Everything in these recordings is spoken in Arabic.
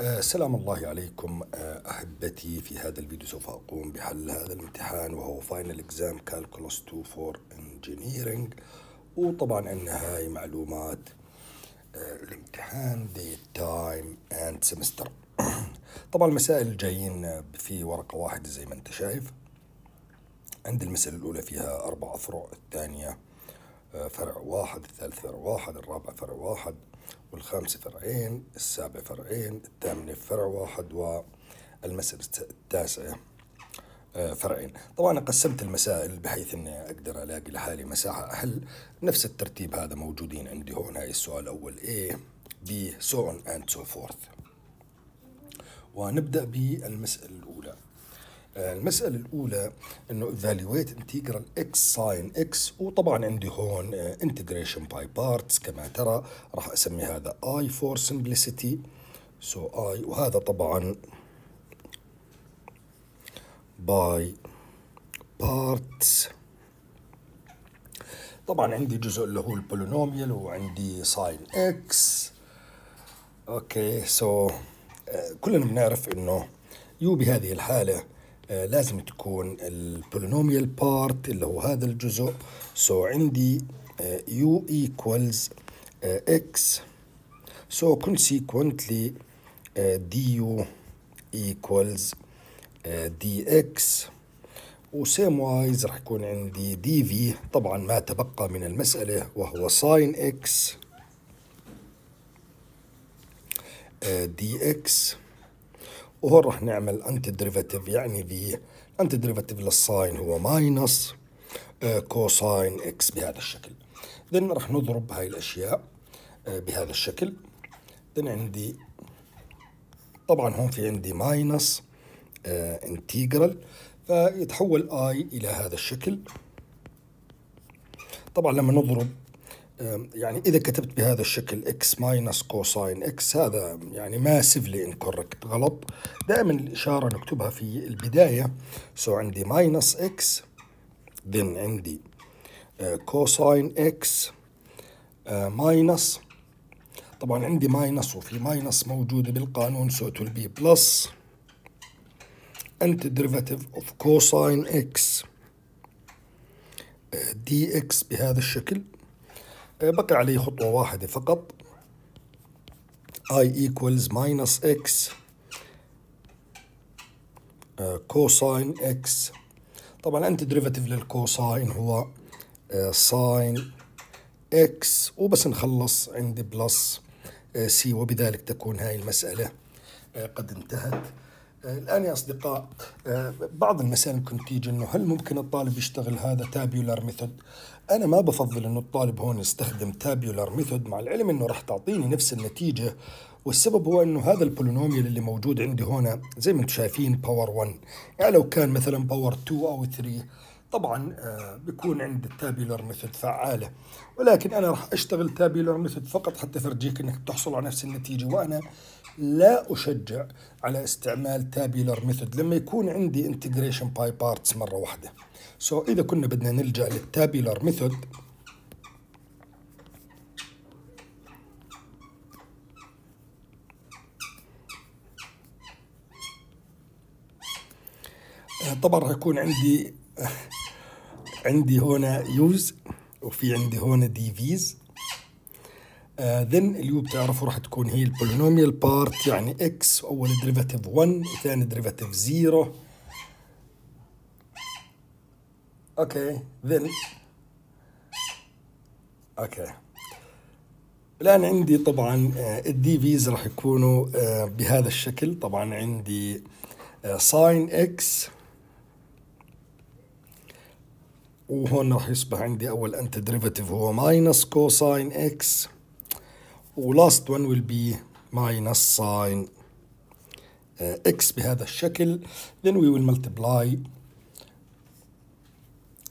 آه، سلام الله عليكم آه، أحبتي في هذا الفيديو سوف أقوم بحل هذا الامتحان وهو final exam calculus 2 for engineering وطبعا هاي معلومات آه، الامتحان date time and semester طبعا المسائل الجايين في ورقة واحدة زي ما أنت شايف. عند المسألة الأولى فيها أربع أفرع الثانية فرع واحد الثالث فرع واحد الرابع فرع واحد والخامسة فرعين السابع فرعين الثامنة فرع واحد والمسألة التاسعة آه، فرعين. طبعا أنا قسمت المسائل بحيث إني أقدر ألاقي لحالي مساحة أحل. نفس الترتيب هذا موجودين عندي هون. هاي السؤال الأول A B so on and so forth. ونبدأ بالمسألة الأولى. آه، المسألة الأولى إنه evaluate integral x sin x وطبعا عندي هون آه، integration by parts كما ترى راح أسمي هذا i for simplicity. So i وهذا طبعا by parts. طبعا عندي جزء اللي هو ال polynomial وعندي sin x. okay so كلنا بنعرف إنه u بهذه الحالة آه، لازم تكون ال polynomial part اللي هو هذا الجزء. so عندي u equals x so consequently du equals dx و same wise راح يكون عندي dv طبعا ما تبقى من المسألة وهو sine x dx وهون راح نعمل antiderivative يعني v antiderivative لل sine هو minus cosine x بهذا الشكل. then راح نضرب هاي الأشياء آه، بهذا الشكل. then عندي طبعا هون في عندي minus integral فيتحول I إلى هذا الشكل. طبعا لما نضرب يعني إذا كتبت بهذا الشكل x minus cosine x هذا يعني massively incorrect غلط. دائما الإشارة نكتبها في البداية. so عندي minus x then عندي cosine x minus طبعا عندي minus وفي minus موجودة بالقانون so will be plus antiderivative of cosine x. dx بهذا الشكل. بقي عليه خطوة واحدة فقط. I equals minus x. cosine x. طبعا أنت derivative لل cosine هو sine x. وبس نخلص عندي plus C وبذلك تكون هاي المسألة آه، قد انتهت. آه، الآن يا أصدقاء آه، بعض المسائل ممكن تيجي إنه هل ممكن الطالب يشتغل هذا tabular method؟ أنا ما بفضل إنه الطالب هون يستخدم tabular method مع العلم إنه راح تعطيني نفس النتيجة والسبب هو إنه هذا ال polynomial اللي موجود عندي هنا زي ما أنتم شايفين power 1 يعني لو كان مثلا باور 2 أو 3 طبعا آه، بيكون عند ال tabular method فعالة. ولكن أنا راح أشتغل tabular method فقط حتى فرجيك إنك تحصل على نفس النتيجة وأنا لا أشجع على استعمال tabular method لما يكون عندي integration by parts مرة واحدة. so so إذا كنا بدنا نلجأ لل tabular method طبعا راح يكون عندي عندي هنا u's وفي عندي هنا dv's then ال u بتعرفوا راح تكون هي ال polynomial part يعني x أول derivative 1 ثاني derivative 0 okay then okay الآن عندي طبعا ال dv's راح يكونوا آه، بهذا الشكل. طبعا عندي sine x وهون راح يصبح عندي أول anti derivative هو minus cosine x و last one be minus sine uh, x بهذا الشكل. Then we will multiply.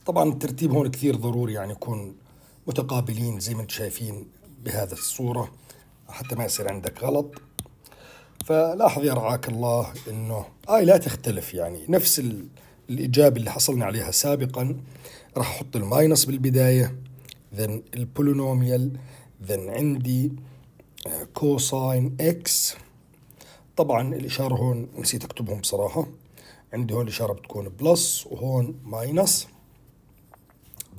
طبعا الترتيب هون كثير ضروري يعني يكون متقابلين زي ما أنتم شايفين بهذا الصورة حتى ما يصير عندك غلط. فلاحظ يا رعاك الله إنه I لا تختلف يعني. نفس ال- الإجابة اللي حصلنا عليها سابقا. راح أحط ال minus بالبداية then ال polynomial then عندي cosine x. طبعا الإشارة هون نسيت أكتبهم بصراحة. عندي هون الإشارة بتكون plus وهون minus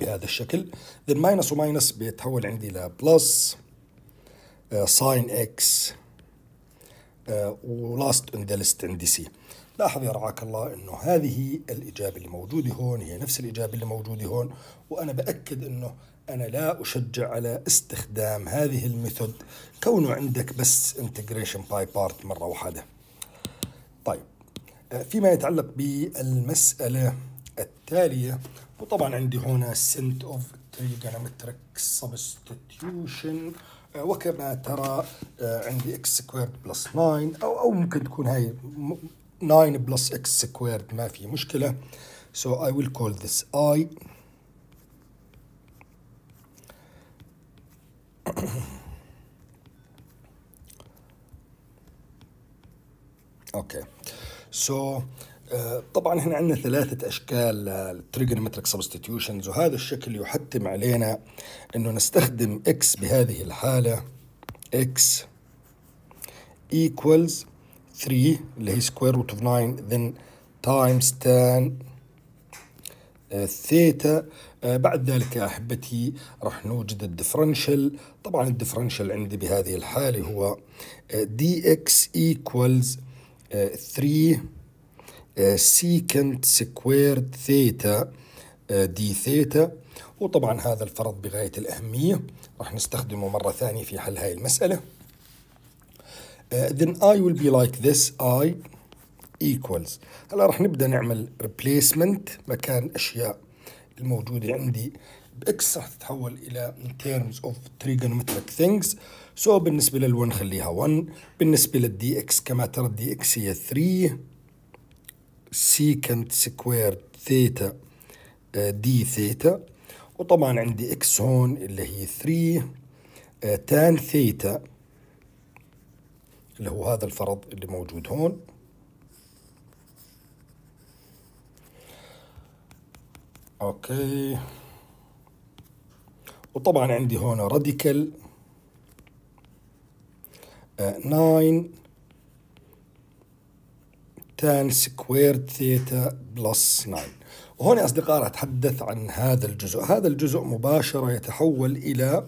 بهذا الشكل. then minus و minus بيتحول عندي ل plus sine x و last in the list عندي C. لاحظ يا رعاك الله إنه هذه الإجابة اللي موجودة هون هي نفس الإجابة اللي موجودة هون وأنا بأكد إنه أنا لا أشجع على استخدام هذه ال method كونه عندك بس integration by part مرة واحدة. طيب آه، فيما يتعلق بالمسألة التالية وطبعا عندي هنا sort of substitution آه، وكما ترى آه، عندي x squared plus 9 أو أو ممكن تكون هاي 9 plus x squared ما في مشكلة. So I will call this i. okay. so آه، طبعا هنا عندنا ثلاثة أشكال لل trigonometric substitutions وهذا الشكل يحتم علينا أنه نستخدم x بهذه الحالة. X equals 3 اللي هي square root of 9 then times tan theta آه، بعد ذلك يا أحبتي راح نوجد ال differential طبعا ال differential عندي بهذه الحالة هو dx equals 3 secant squared theta d theta وطبعا هذا الفرض بغاية الأهمية. راح نستخدمه مرة ثانية في حل هاي المسألة. Uh, then I will be like this I equals. هلا راح نبدأ نعمل replacement مكان أشياء الموجودة عندي. ب x راح تتحول إلى in terms of trigonometric things. So بالنسبة لل1 خليها 1 بالنسبة لل dx كما ترى ال dx هي 3 secant square theta d theta وطبعا عندي x هون اللي هي 3 tan theta اللي هو هذا الفرض اللي موجود هون. okay. وطبعا عندي هون radical 9 tan square theta plus 9 وهون يا أصدقاء أتحدث عن هذا الجزء. هذا الجزء مباشرة يتحول إلى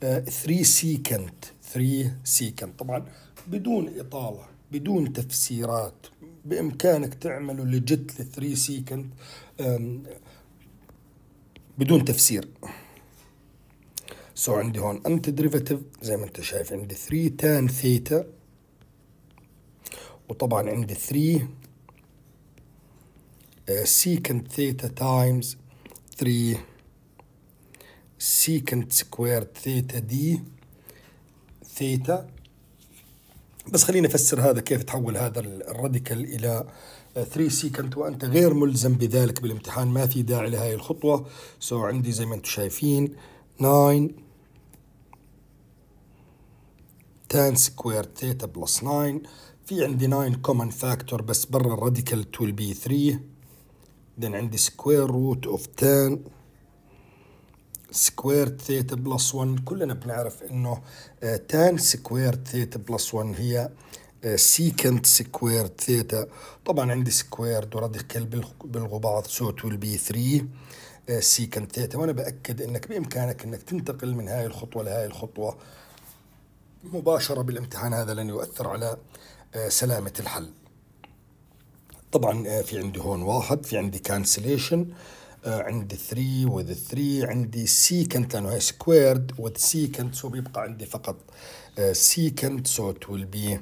3 secant 3 secant طبعا بدون إطالة بدون تفسيرات. بإمكانك تعمله لجت 3 secant بدون تفسير. so عندي هون anti derivative زي ما انت شايف. عندي 3 tan theta وطبعا عندي 3 secant theta times 3 secant square theta d theta بس خليني أفسر هذا كيف تحول هذا ال radical إلى 3 secant وأنت غير ملزم بذلك بالامتحان. ما في داعي لهي الخطوة. so عندي زي ما أنتم شايفين 9 tan square theta plus 9 في عندي 9 common factor بس برا ال radical will be 3 then عندي square root of tan square theta plus 1 كلنا بنعرف إنه tan square theta plus 1 هي secant square theta طبعا عندي square و radical بيلغوا بعض so will be 3 secant theta وأنا بأكد إنك بإمكانك إنك تنتقل من هاي الخطوة لهاي الخطوة. مباشرة بالامتحان هذا لن يؤثر على آه، سلامة الحل. طبعا آه، في عندي هون واحد في عندي cancellation آه، عندي 3 with 3 عندي secant لأنه هي squared with secant so بيبقى عندي فقط secant so it will be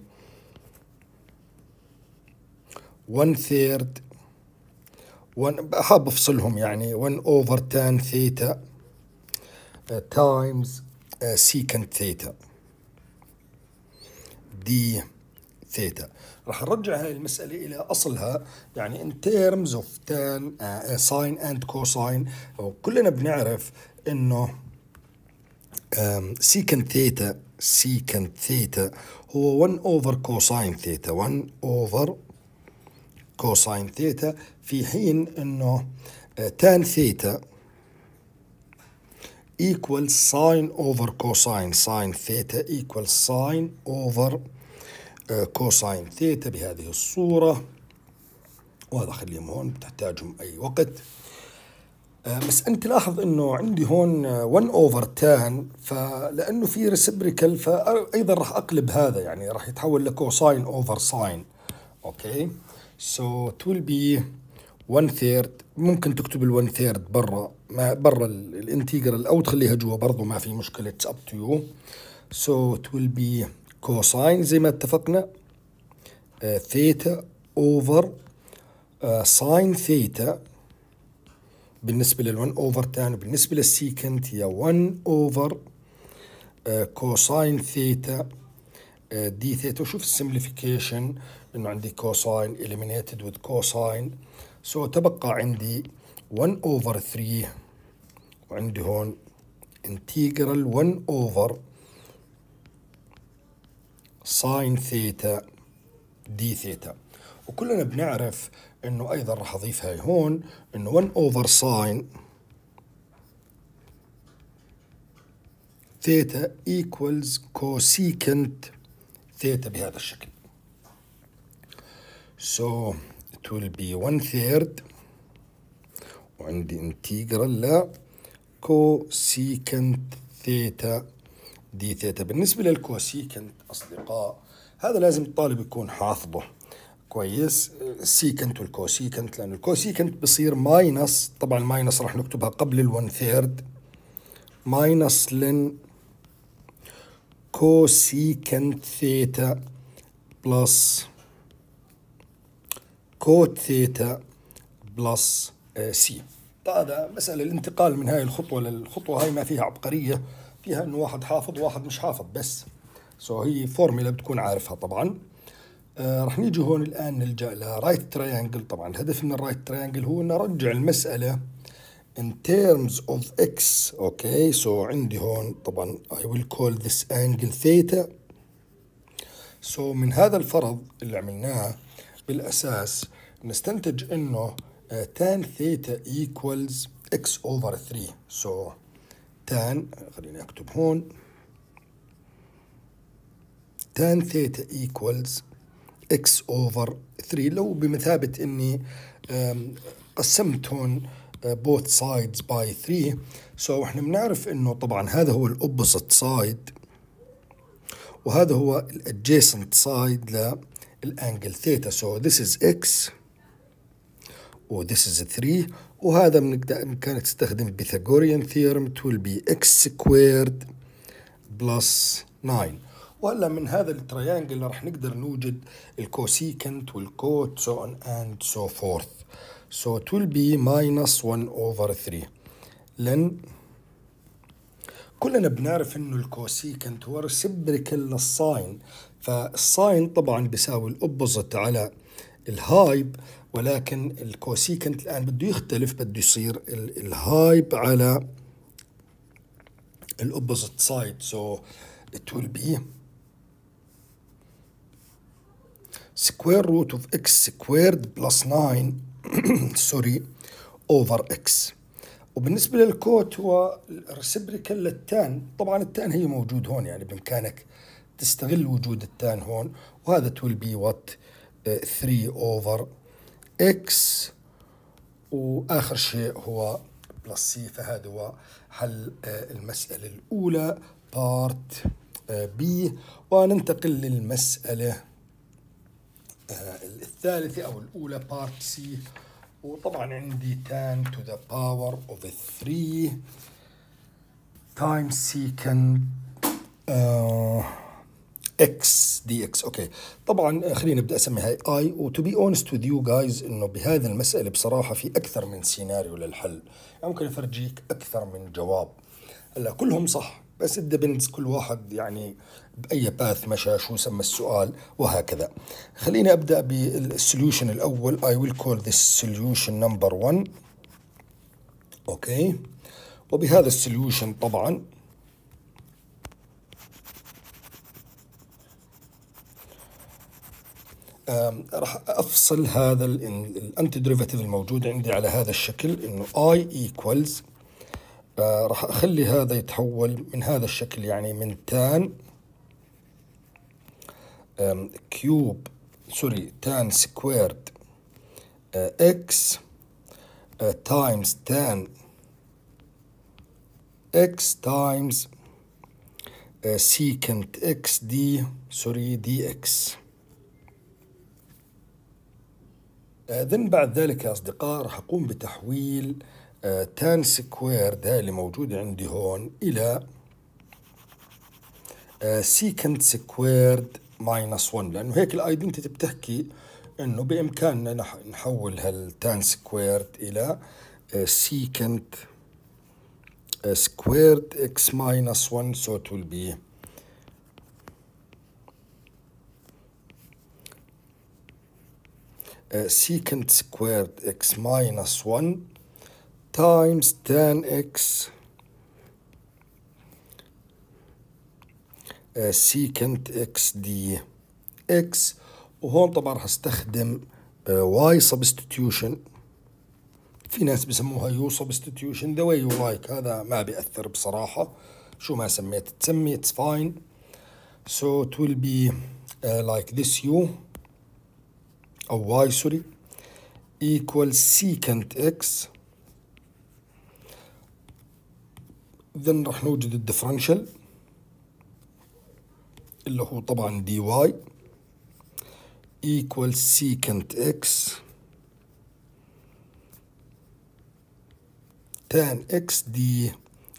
1 third 1 حاب أفصلهم يعني 1 over tan theta times secant theta d theta راح نرجع هاي المسألة إلى أصلها يعني in terms of tan uh, sine and cosine وكلنا بنعرف إنه secant theta secant theta هو 1 over cosine theta 1 over cosine theta في حين إنه tan theta equals sine over cosine sine theta equals sine over كوساين ثيتا بهذه الصورة. وهذا خليهم هون بتحتاجهم أي وقت. آه، بس أنت لاحظ إنه عندي هون 1 over tan فلأنه في reciprocal فايضا راح أقلب هذا يعني راح يتحول ل cosine over sine okay؟ so it will be 1 third ممكن تكتب ال 1 third برا ما برا ال integral أو تخليها جوا برضه ما في مشكلة it's up to you so it will be cosine زي ما اتفقنا ثيتا over sine theta بالنسبة لل1 over tan وبالنسبة لل secant هي 1 over cosine theta d theta. وشوف ال simplification إنه عندي cosine eliminated with cosine so تبقى عندي 1 over 3 وعندي هون integral 1 over sine theta d theta وكلنا بنعرف إنه أيضا راح أضيف هاي هون إنه 1 over sine theta equals cosecant theta بهذا الشكل. So it will be 1 third وعندي integral ل cosecant theta d theta بالنسبة لل cosecant أصدقاء. هذا لازم الطالب يكون حافظه كويس. ال secant وال cosecant لأن ال cosecant بصير minus طبعا ال minus راح نكتبها قبل ال one third minus ln cosecant theta plus cot theta plus سي هذا مسألة الانتقال من هاي الخطوة للخطوة هاي ما فيها عبقرية فيها إنه واحد حافظ وواحد مش حافظ بس. so هي فورميلا بتكون عارفها طبعا. آه رح نيجي هون الآن نلجأ ل right triangle طبعا الهدف من ال right triangle هو نرجع المسألة in terms of x. Okay so عندي هون طبعا I will call this angle theta. So من هذا الفرض اللي عملناه بالأساس نستنتج إنه uh, tan theta equals x over 3 so tan خليني أكتب هون. Tan theta equals x over 3 لو بمثابة إني قسمت هون both sides by 3 so إحنا بنعرف إنه طبعا هذا هو ال opposite side وهذا هو ال adjacent side لل angle theta so this is x و this is 3 وهذا بإمكانك تستخدم Pythagorean theorem it will be x squared plus 9 وهلا من هذا ال triangle راح نقدر نوجد ال cosecant وال cot so on and so forth. So it will be minus 1 over 3 ln كلنا بنعرف إنه ال cosecant هو reciprocal لل sine فال sine طبعا بيساوي ال opposite على ال hyp ولكن ال cosecant الآن بده يختلف بده يصير ال hyp على ال opposite side so it will be square root of x squared plus 9 sorry over x. وبالنسبة لل cot هو reciprocal لل tan طبعا ال tan هي موجود هون يعني بإمكانك تستغل وجود ال tan هون وهذا will be what 3 over x وآخر شيء هو plus c فهذا هو حل المسألة الأولى part b وننتقل للمسألة الثالثة أو الأولى part c وطبعا عندي tan to the power of 3 times secant uh, x dx. okay طبعا خلينا نبدا أسمي هاي I و to be honest with you guys إنه بهذه المسألة بصراحة في أكثر من سيناريو للحل. يعني ممكن أفرجيك أكثر من جواب. هلأ كلهم صح. بس it depends كل واحد يعني بأي path مشى شو سمى السؤال وهكذا. خليني أبدأ بال solution الأول. I will call this solution number 1 okay وبهذا ال solution طبعا راح أفصل هذا ال antiderivative الموجود عندي على هذا الشكل إنه I equals راح أخلي هذا يتحول من هذا الشكل يعني من تان tan squared uh, x uh, times tan x times uh, secant x d sorry dx. ذن بعد ذلك يا أصدقاء راح أقوم بتحويل tan squared هاي اللي موجودة عندي هون إلى secant squared minus 1 لأنه هيك ال identity بتحكي إنه بإمكاننا نحول هال tan squared إلى secant squared x minus 1 so it will be uh, secant x minus 1 times tan x uh, secant x دي x وهون طبعا راح استخدم uh, y substitution في ناس بسموها يو substitution the way you like هذا ما بيأثر بصراحة شو ما سميت تسمي it's fine so it will be uh, like this أو y sorry equal secant x then راح نوجد الديفرنشال اللي هو طبعا دي واي equal secant x tan x دي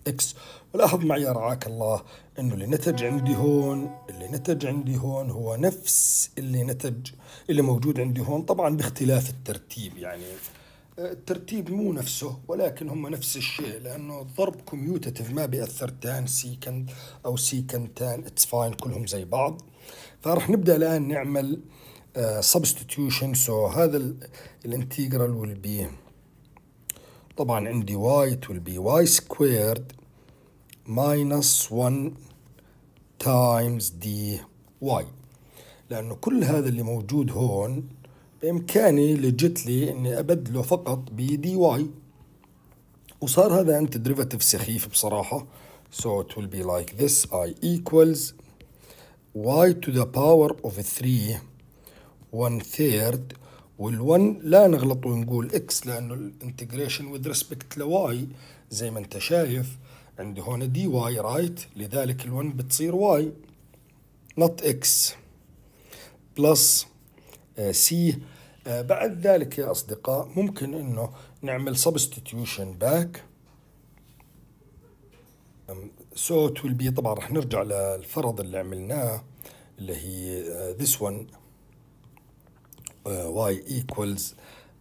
x. ولاحظ معي رعاك الله إنه اللي نتج عندي هون اللي نتج عندي هون هو نفس اللي نتج اللي موجود عندي هون طبعا باختلاف الترتيب يعني. الترتيب مو نفسه ولكن هم نفس الشيء لأنه الضرب commutative ما بيأثر. tan secant أو secant tan it's fine كلهم زي بعض. فراح نبدأ الآن نعمل substitution uh, so هذا ال integral will be طبعا عندي it will be y squared minus 1 times dy لأنه كل هذا اللي موجود هون بإمكاني legitly إني أبدله فقط ب dy وصار هذا antiderivative سخيف بصراحة. So it will be like this i equals y to the power of 3 1 third. وال1 لا نغلط ونقول x لأنه ال integration with respect y. زي ما أنت شايف. عندي هون dy right لذلك ال1 بتصير y. Not x. plus c بعد ذلك يا أصدقاء ممكن أنه نعمل substitution back so it will be طبعا رح نرجع للفرض اللي عملناه اللي هي uh, this one uh, y equals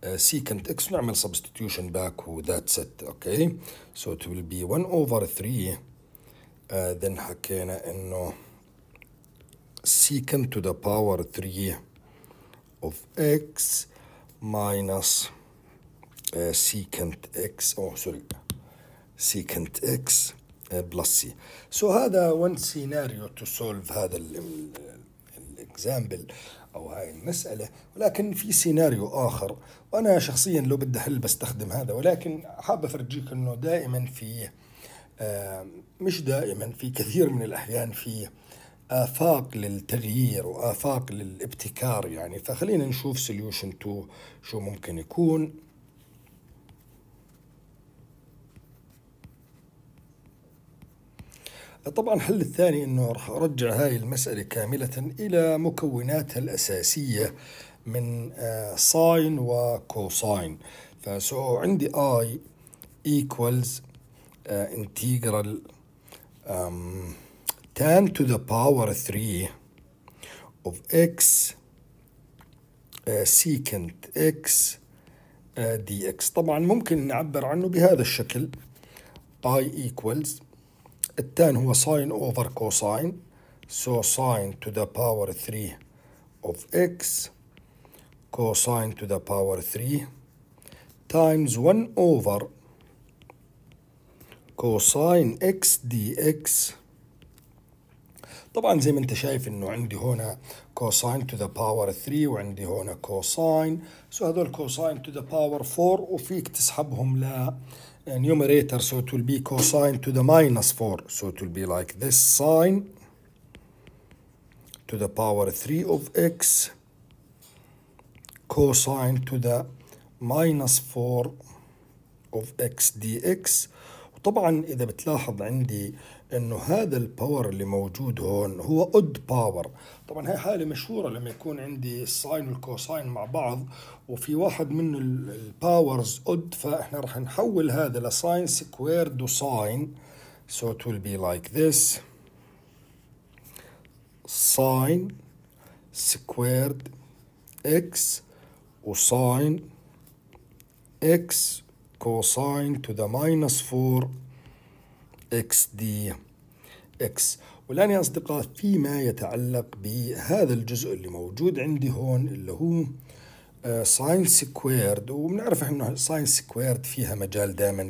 uh, secant x نعمل substitution back و that's it okay so it will be 1 over 3 uh, then حكينا انه secant to the power 3 of x minus uh, secant x oh sorry secant x uh, plus c. So هذا one scenario to solve هذا ال example أو هاي المسألة. ولكن في سيناريو آخر. وأنا شخصيا لو بدي أحل بستخدم هذا. ولكن حاب أفرجيك إنه دائما في آه مش دائما في كثير من الأحيان في آفاق للتغيير وآفاق للابتكار يعني. فخلينا نشوف solution 2 شو ممكن يكون. طبعا الحل الثاني إنه راح أرجع هاي المسألة كاملة إلى مكوناتها الأساسية من sine و cosine ف so عندي I equals uh, integral tan to the power 3 of x uh, secant x uh, dx طبعا ممكن نعبر عنه بهذا الشكل i equals التان هو sine over cosine so sine to the power 3 of x cosine to the power 3 times 1 over cosine x dx طبعا زي ما انت شايف إنه عندي هنا cosine to the power 3 وعندي هنا cosine so هذول cosine to the power 4 وفيك تسحبهم ل so it will be cosine to the minus 4 so it will be like this sine to the power 3 of x cosine to the minus 4 of x dx. وطبعا إذا بتلاحظ عندي إنه هذا ال power اللي موجود هون هو odd power طبعا هي حالة مشهورة لما يكون عندي ال sine وال cosine مع بعض وفي واحد من ال powers odd فإحنا راح نحول هذا ل sine squared و sine so it will be like this. sine squared x و sine x cosine to the minus 4 x dx والآن يا أصدقاء فيما يتعلق بهذا الجزء اللي موجود عندي هون اللي هو sine squared وبنعرف انه sine squared فيها مجال دائما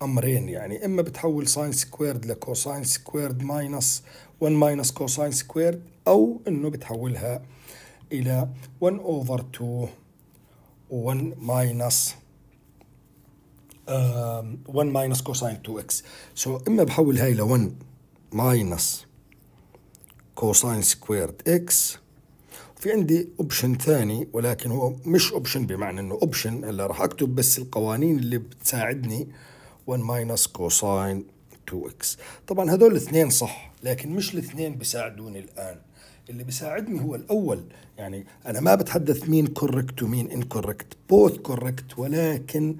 لامرين يعني إما بتحول sine squared ل cosine squared minus 1 minus cosine squared أو إنه بتحولها إلى 1 over 2 1 minus 1 minus cosine 2 x so إما بحول هاي ل 1 minus cosine squared x في عندي option ثاني ولكن هو مش option بمعنى إنه option هلا راح أكتب بس القوانين اللي بتساعدني. 1 minus cosine 2 x طبعا هذول الاثنين صح لكن مش الاثنين بيساعدوني الآن. اللي بيساعدني هو الأول. يعني أنا ما بتحدث مين correct ومين incorrect both correct ولكن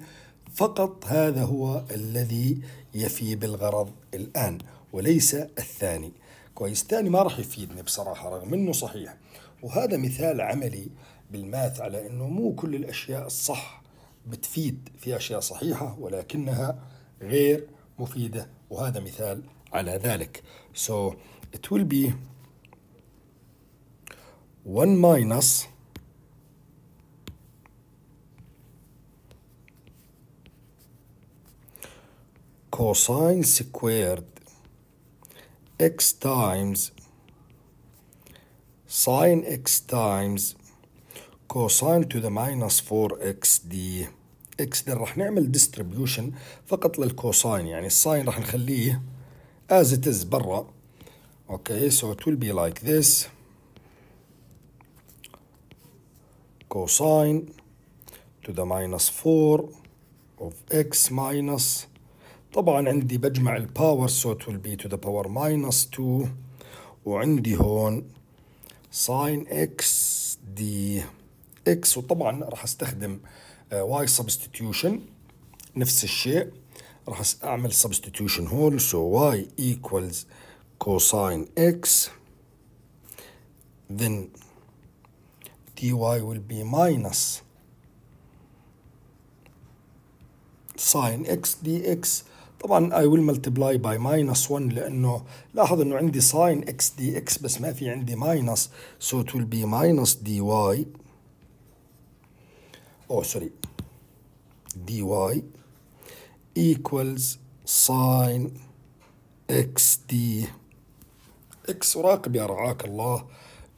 فقط هذا هو الذي يفي بالغرض الآن وليس الثاني. كويس الثاني ما راح يفيدني بصراحة رغم أنه صحيح. وهذا مثال عملي بالماث على أنه مو كل الأشياء الصح بتفيد في أشياء صحيحة ولكنها غير مفيدة وهذا مثال على ذلك. So it will be 1 minus cosine squared x times sine x times cosine to the minus four x dx دي رح نعمل distribution فقط لل cosine يعني ال sine رح نخليه as it is برا. okay so it will be like this cosine to the minus four of x minus طبعا عندي بجمع ال power so صوت والبي to the power minus 2 وعندي هون sine x dx وطبعا راح أستخدم آه، y substitution نفس الشيء. راح أعمل substitution هون so y equals cosine x then dy بي ماينس ساين إكس x إكس طبعا I will multiply by minus 1 لأنه لاحظ أنه عندي sin x dx بس ما في عندي minus so it will be minus dy oh sorry dy equals sin x d x وراقب يا رعاك الله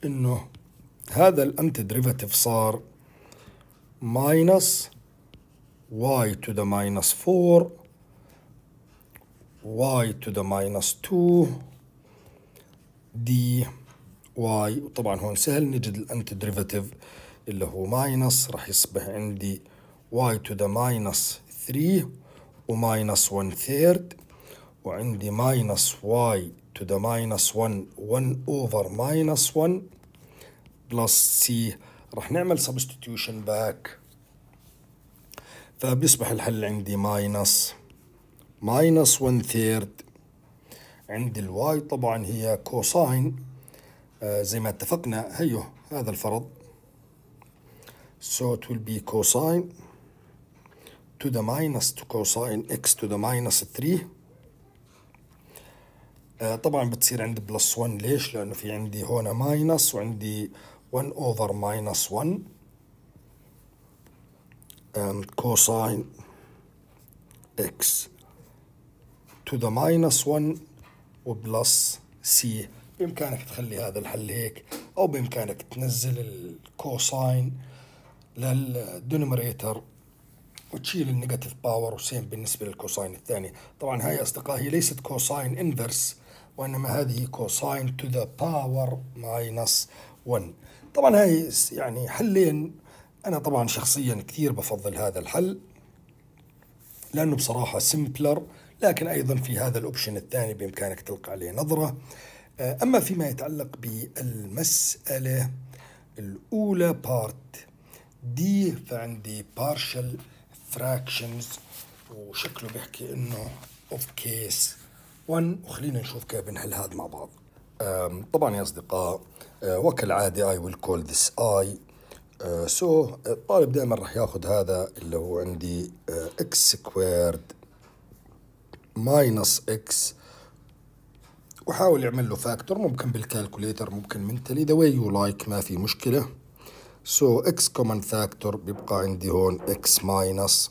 انه هذا ال antiderivative صار minus y to the minus 4 y to the minus 2 dy وطبعا هون سهل نجد ال antiderivative اللي هو minus. راح يصبح عندي y to the minus 3 و minus 1 third. وعندي minus y to the minus 1 1 over minus 1 plus c. راح نعمل substitution back. فبيصبح الحل عندي minus minus 1 third. عند ال y طبعا هي cosine. آه زي ما اتفقنا هيو هذا الفرض. So it will be cosine to the minus to cosine x to the minus 3 آه طبعا بتصير عندي plus 1 ليش؟ لأنه في عندي هنا minus وعندي 1 over minus 1 cosine x. to the minus 1 و plus c بإمكانك تخلي هذا الحل هيك أو بإمكانك تنزل ال cosine لل denominator وتشيل ال negative power و same بالنسبة لل cosine الثاني. طبعا هاي أصدقائي هي ليست cosine inverse وإنما هذه cosine to the power minus 1 طبعا هاي يعني حلين. أنا طبعا شخصيا كثير بفضل هذا الحل لأنه بصراحة simpler لكن أيضا في هذا ال option الثاني بإمكانك تلقى عليه نظرة. أما فيما يتعلق بالمسألة الأولى part d فعندي partial fractions وشكله بيحكي إنه of case 1 وخلينا نشوف كيف بنحل هذا مع بعض. طبعا يا أصدقاء وكالعادة I will call this I. so, الطالب دائما راح ياخذ هذا اللي هو عندي x squared minus x. وحاول يعمل له factor ممكن بال calculator ممكن mentally the way you like ما في مشكلة. so x common factor بيبقى عندي هون x minus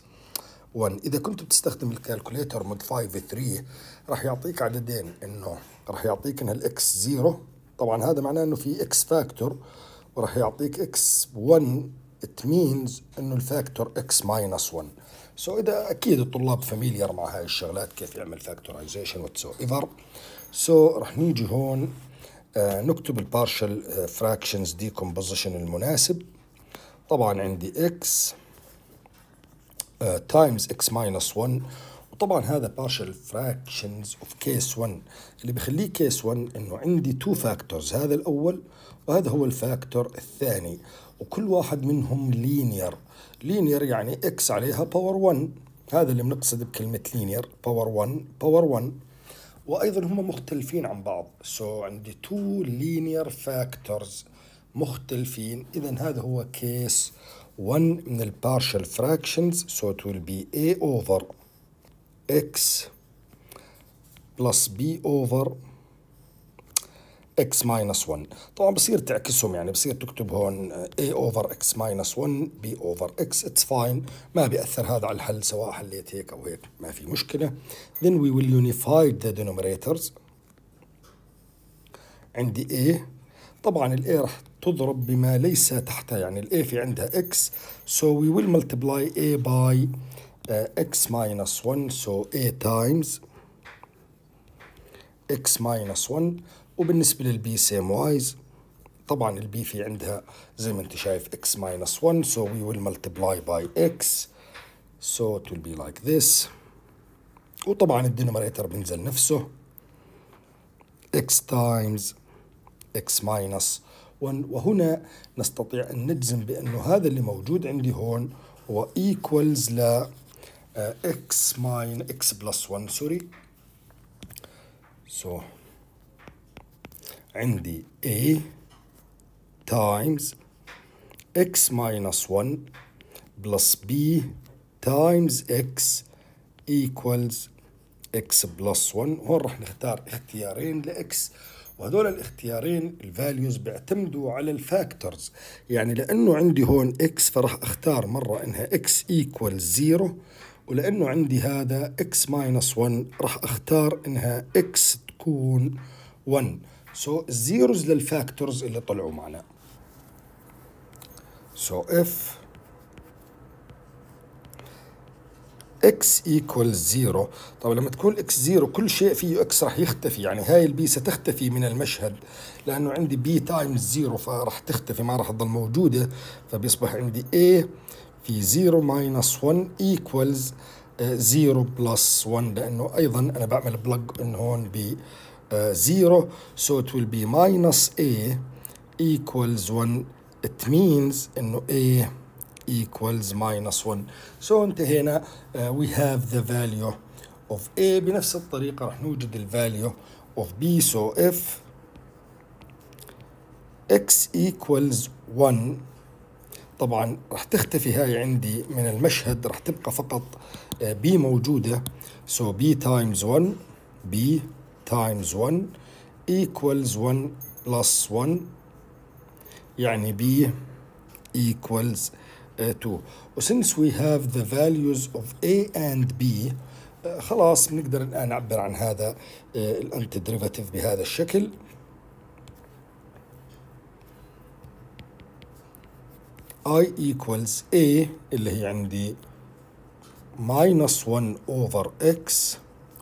1 إذا كنت بتستخدم ال calculator mode 5 3 راح يعطيك عددين إنه راح يعطيك إنها ال x 0 طبعا هذا معناه إنه في x factor وراح يعطيك x 1 it means إنه ال factor x minus 1 so إذا أكيد الطلاب familiar مع هاي الشغلات كيف يعمل factorization whatsoever so راح نيجي هون آه نكتب ال partial fractions decomposition المناسب. طبعا عندي x times x minus 1 وطبعا هذا partial fractions of case 1 اللي بخليه case 1 إنه عندي two factors هذا الأول وهذا هو ال factor الثاني. وكل واحد منهم linear. Linear يعني x عليها power 1 هذا اللي بنقصد بكلمة linear. power 1 power 1 وأيضا هم مختلفين عن بعض. so عندي two linear factors مختلفين. اذا هذا هو case 1 من ال partial fractions. So it will be a over x plus b over x minus 1 طبعا بصير تعكسهم يعني بصير تكتب هون a over x minus 1 b over x it's fine. ما بيأثر هذا على الحل سواء حليت هيك أو هيك ما في مشكلة. Then we will unify the denominators. عندي a. طبعا ال a راح تضرب بما ليس تحتها يعني ال a في عندها x. So we will multiply a by uh, x minus 1 so a times x minus 1 وبالنسبة لل b same wise طبعا ال b في عندها زي ما أنت شايف x minus 1 so we will multiply by x so it will be like this. وطبعا ال denominator بينزل نفسه. X times x minus 1 وهنا نستطيع أن نجزم بأنه هذا اللي موجود عندي هون هو equals ل x minus x plus 1 سوري so عندي a times x minus 1 plus b times x equals x plus 1 هون راح نختار اختيارين ل x وهذول الاختيارين ال values بيعتمدوا على ال factors. يعني لأنه عندي هون x فراح أختار مرة إنها x equals 0 ولأنه عندي هذا x minus 1 راح أختار إنها x تكون 1 so ال zeros لل factors اللي طلعوا معنا. so if x equals 0 طبعا لما تكون x 0 كل شيء فيه x راح يختفي. يعني هاي ال b ستختفي من المشهد لأنه عندي b times 0 فراح تختفي ما راح تضل موجودة. فبيصبح عندي a في 0 minus 1 equals 0 plus 1 لأنه أيضا أنا بعمل بلج ان هون ب 0 so it will be minus a equals 1 it means انه a equals minus 1 so انتهينا uh, we have the value of a بنفس الطريقة راح نوجد ال value of b so if x equals 1 طبعا راح تختفي هاي عندي من المشهد راح تبقى فقط b موجودة so b times 1 b times 1 equals 1 plus 1 يعني b equals 2 و since we have the values of a and b خلاص بنقدر الآن نعبر عن هذا uh, ال antiderivative بهذا الشكل. I equals a اللي هي عندي minus 1 over x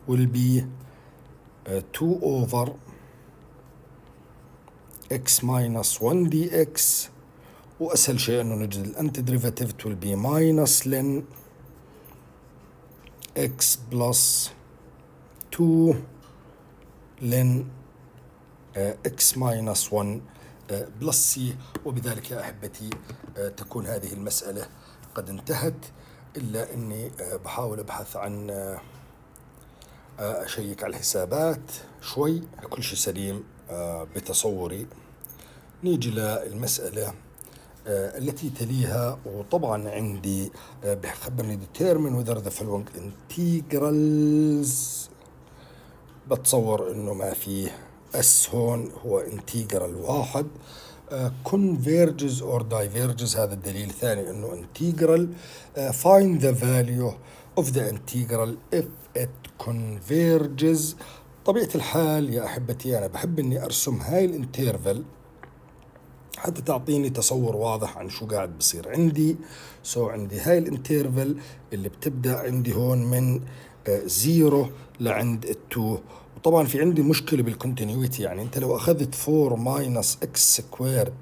will be 2 over x minus 1 dx. وأسهل شيء أنه نجد ال antiderivative will be minus ln x plus 2 ln x minus 1 plus c وبذلك يا أحبتي تكون هذه المسألة قد انتهت. إلا أني بحاول أبحث عن أشيك على الحسابات شوي كل شيء سليم بتصوري. نيجي للمسألة التي تليها وطبعا عندي بخبرني determine whether the following integrals بتصور إنه ما فيه اس هون هو integral واحد. converges or diverges هذا الدليل الثاني إنه integral. find the value of the integral if it converges. طبيعة الحال يا أحبتي أنا بحب إني أرسم هاي ال interval حتى تعطيني تصور واضح عن شو قاعد بصير عندي. so so عندي هاي ال interval اللي بتبدأ عندي هون من zero لعند ال two وطبعا في عندي مشكلة بال continuity يعني أنت لو أخذت 4 minus x squared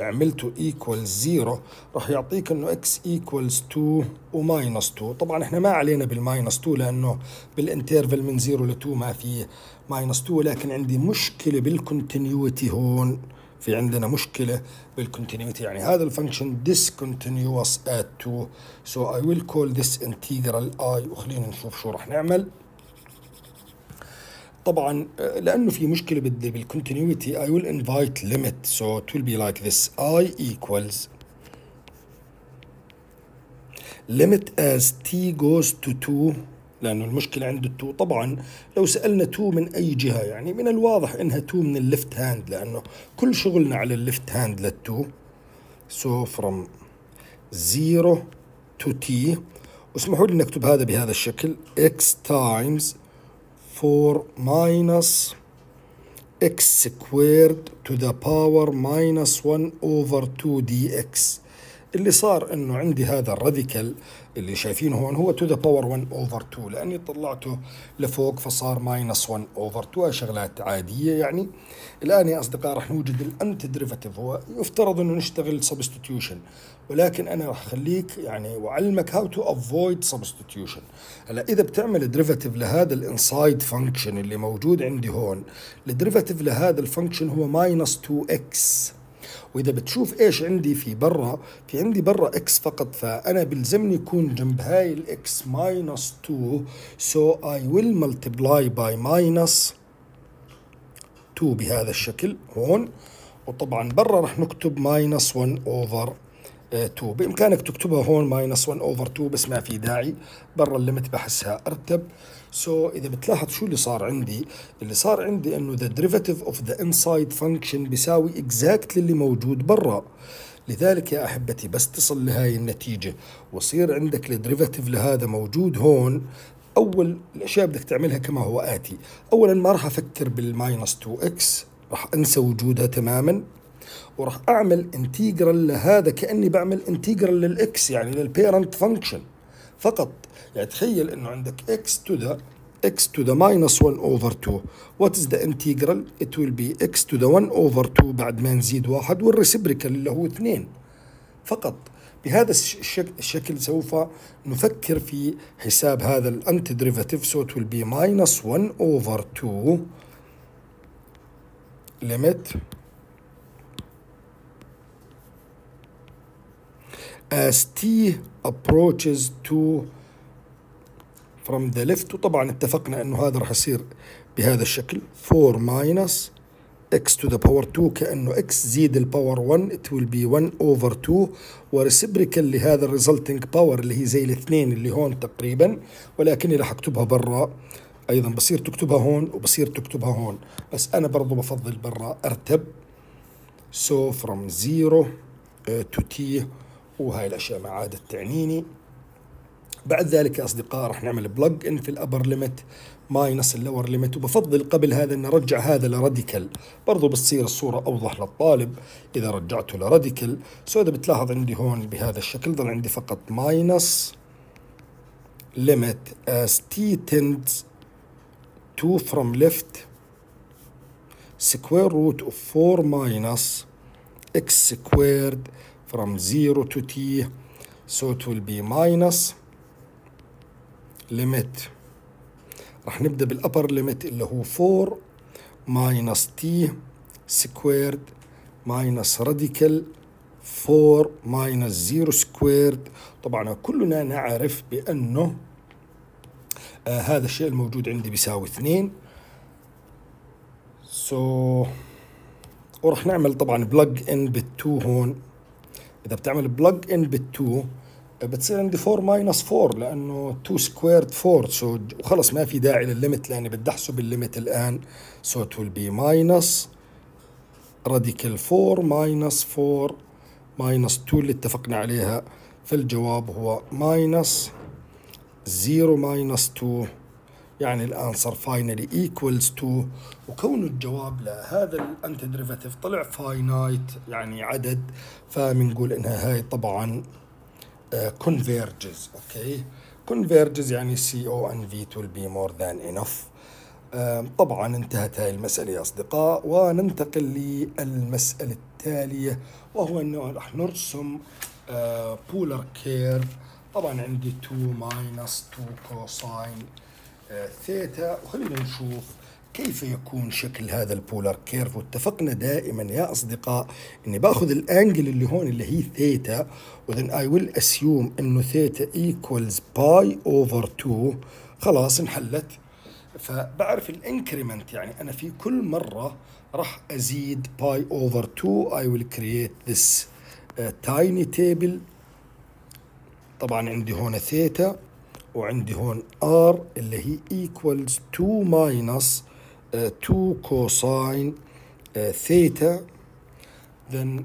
عملته equal 0 راح يعطيك إنه x equals 2 و minus 2 طبعا إحنا ما علينا بال minus 2 لأنه بال interval من 0 ل 2 ما في minus 2 ولكن عندي مشكلة بال continuity هون. في عندنا مشكلة بال continuity يعني هذا ال function discontinuous at 2 so I will call this integral i وخلينا نشوف شو راح نعمل. طبعا لأنه في مشكلة بال continuity I will invite limit. So it will be like this. I equals limit as t goes to 2 لأنه المشكلة عنده 2 طبعا لو سألنا 2 من أي جهة يعني من الواضح إنها 2 من ال left hand لأنه كل شغلنا على ال left hand لل2 so from 0 to t. واسمحوا لي نكتب هذا بهذا الشكل. X times 4 minus x squared to the power minus 1 over 2 dx اللي صار انه عندي هذا ال radical اللي شايفينه هون هو to the power 1 over 2 لأني طلعته لفوق فصار minus 1 over 2 شغلات عادية يعني. الآن يا أصدقاء راح نوجد ال antiderivative هو يفترض إنه نشتغل substitution ولكن أنا راح اخليك يعني وأعلمك how to avoid substitution هلا إذا بتعمل derivative لهذا ال inside function اللي موجود عندي هون ال derivative لهذا ال function هو minus 2x وإذا بتشوف إيش عندي في برا في عندي برا x فقط فأنا بلزمني يكون جنب هاي ال x minus 2 so I will multiply by minus 2 بهذا الشكل هون. وطبعا برا رح نكتب minus 1 over 2 بإمكانك تكتبها هون minus 1 over 2 بس ما في داعي. برا ال limit بحسها أرتب. so so, إذا بتلاحظ شو اللي صار عندي؟ اللي صار عندي إنه the derivative of the inside function بيساوي exactly اللي موجود برا. لذلك يا أحبتي بس تصل لهاي النتيجة. وصير عندك ال derivative لهذا موجود هون. أول الأشياء بدك تعملها كما هو آتي. اولا ما راح أفكر بال minus 2 x راح أنسى وجودها تماما. وراح أعمل integral لهذا كأني بعمل integral لل x يعني لل parent function فقط. يعني تخيل إنه عندك x to the x to the minus 1 over 2 what is the integral? It will be x to the 1 over 2 بعد ما نزيد واحد وال reciprocal اللي هو 2 فقط. بهذا الشكل سوف نفكر في حساب هذا ال antiderivative so it will be minus 1 over 2 limit. As t approaches 2 from the left. وطبعا اتفقنا إنه هذا راح يصير بهذا الشكل. 4 minus x to the power 2 كأنه x زيد ال power 1 it will be 1 over 2 و reciprocal لهذا ال resulting power اللي هي زي الاثنين اللي هون تقريبا. ولكني راح أكتبها برا. أيضا بصير تكتبها هون وبصير تكتبها هون. بس أنا برضو بفضل برا. أرتب. So from 0 to t وهاي الأشياء ما عادت تعنيني. بعد ذلك يا أصدقاء راح نعمل plug in في ال upper limit minus ال lower limit وبفضل قبل هذا إن نرجع هذا ل radical. برضو بتصير الصورة أوضح للطالب. إذا رجعته ل radical so اذا بتلاحظ عندي هون بهذا الشكل ضل عندي فقط minus limit as t tends 2 from left square root of 4 minus x squared from 0 to t so it will be minus limit. راح نبدأ بالأبر ليميت اللي هو 4 minus t squared minus radical 4 minus 0 squared. طبعا كلنا نعرف بأنه آه هذا الشيء الموجود عندي بيساوي 2 so so, وراح نعمل طبعا plug in بال2 هون. إذا بتعمل plug in بال2 بتصير عندي 4 minus 4 لأنه 2 squared 4 so وخلص ما في داعي للل limit لأني بدي أحسب ال limit الآن. so it will be minus radical 4 minus 4 minus 2 اللي اتفقنا عليها. فالجواب هو minus 0 minus 2 يعني ال answer finally equals 2 وكون الجواب لهذا ال antiderivative طلع finite يعني عدد فبنقول إنها هاي طبعا converges okay converges يعني c o n v will be more than enough. طبعا انتهت هاي المسألة يا أصدقاء وننتقل للمسألة التالية وهو أنه رح نرسم polar curve طبعا عندي 2 minus 2 cosine theta. وخلينا نشوف كيف يكون شكل هذا ال polar curve. واتفقنا دائما يا أصدقاء إني بأخذ ال angle اللي هون اللي هي theta. و then I will assume إنه theta equals pi over 2 خلاص انحلت. فبعرف ال increment. يعني أنا في كل مرة راح أزيد pi over 2 I will create this tiny table طبعا عندي هون ثيتا. وعندي هون r اللي هي equals 2 minus uh, 2 cosine uh, theta. Then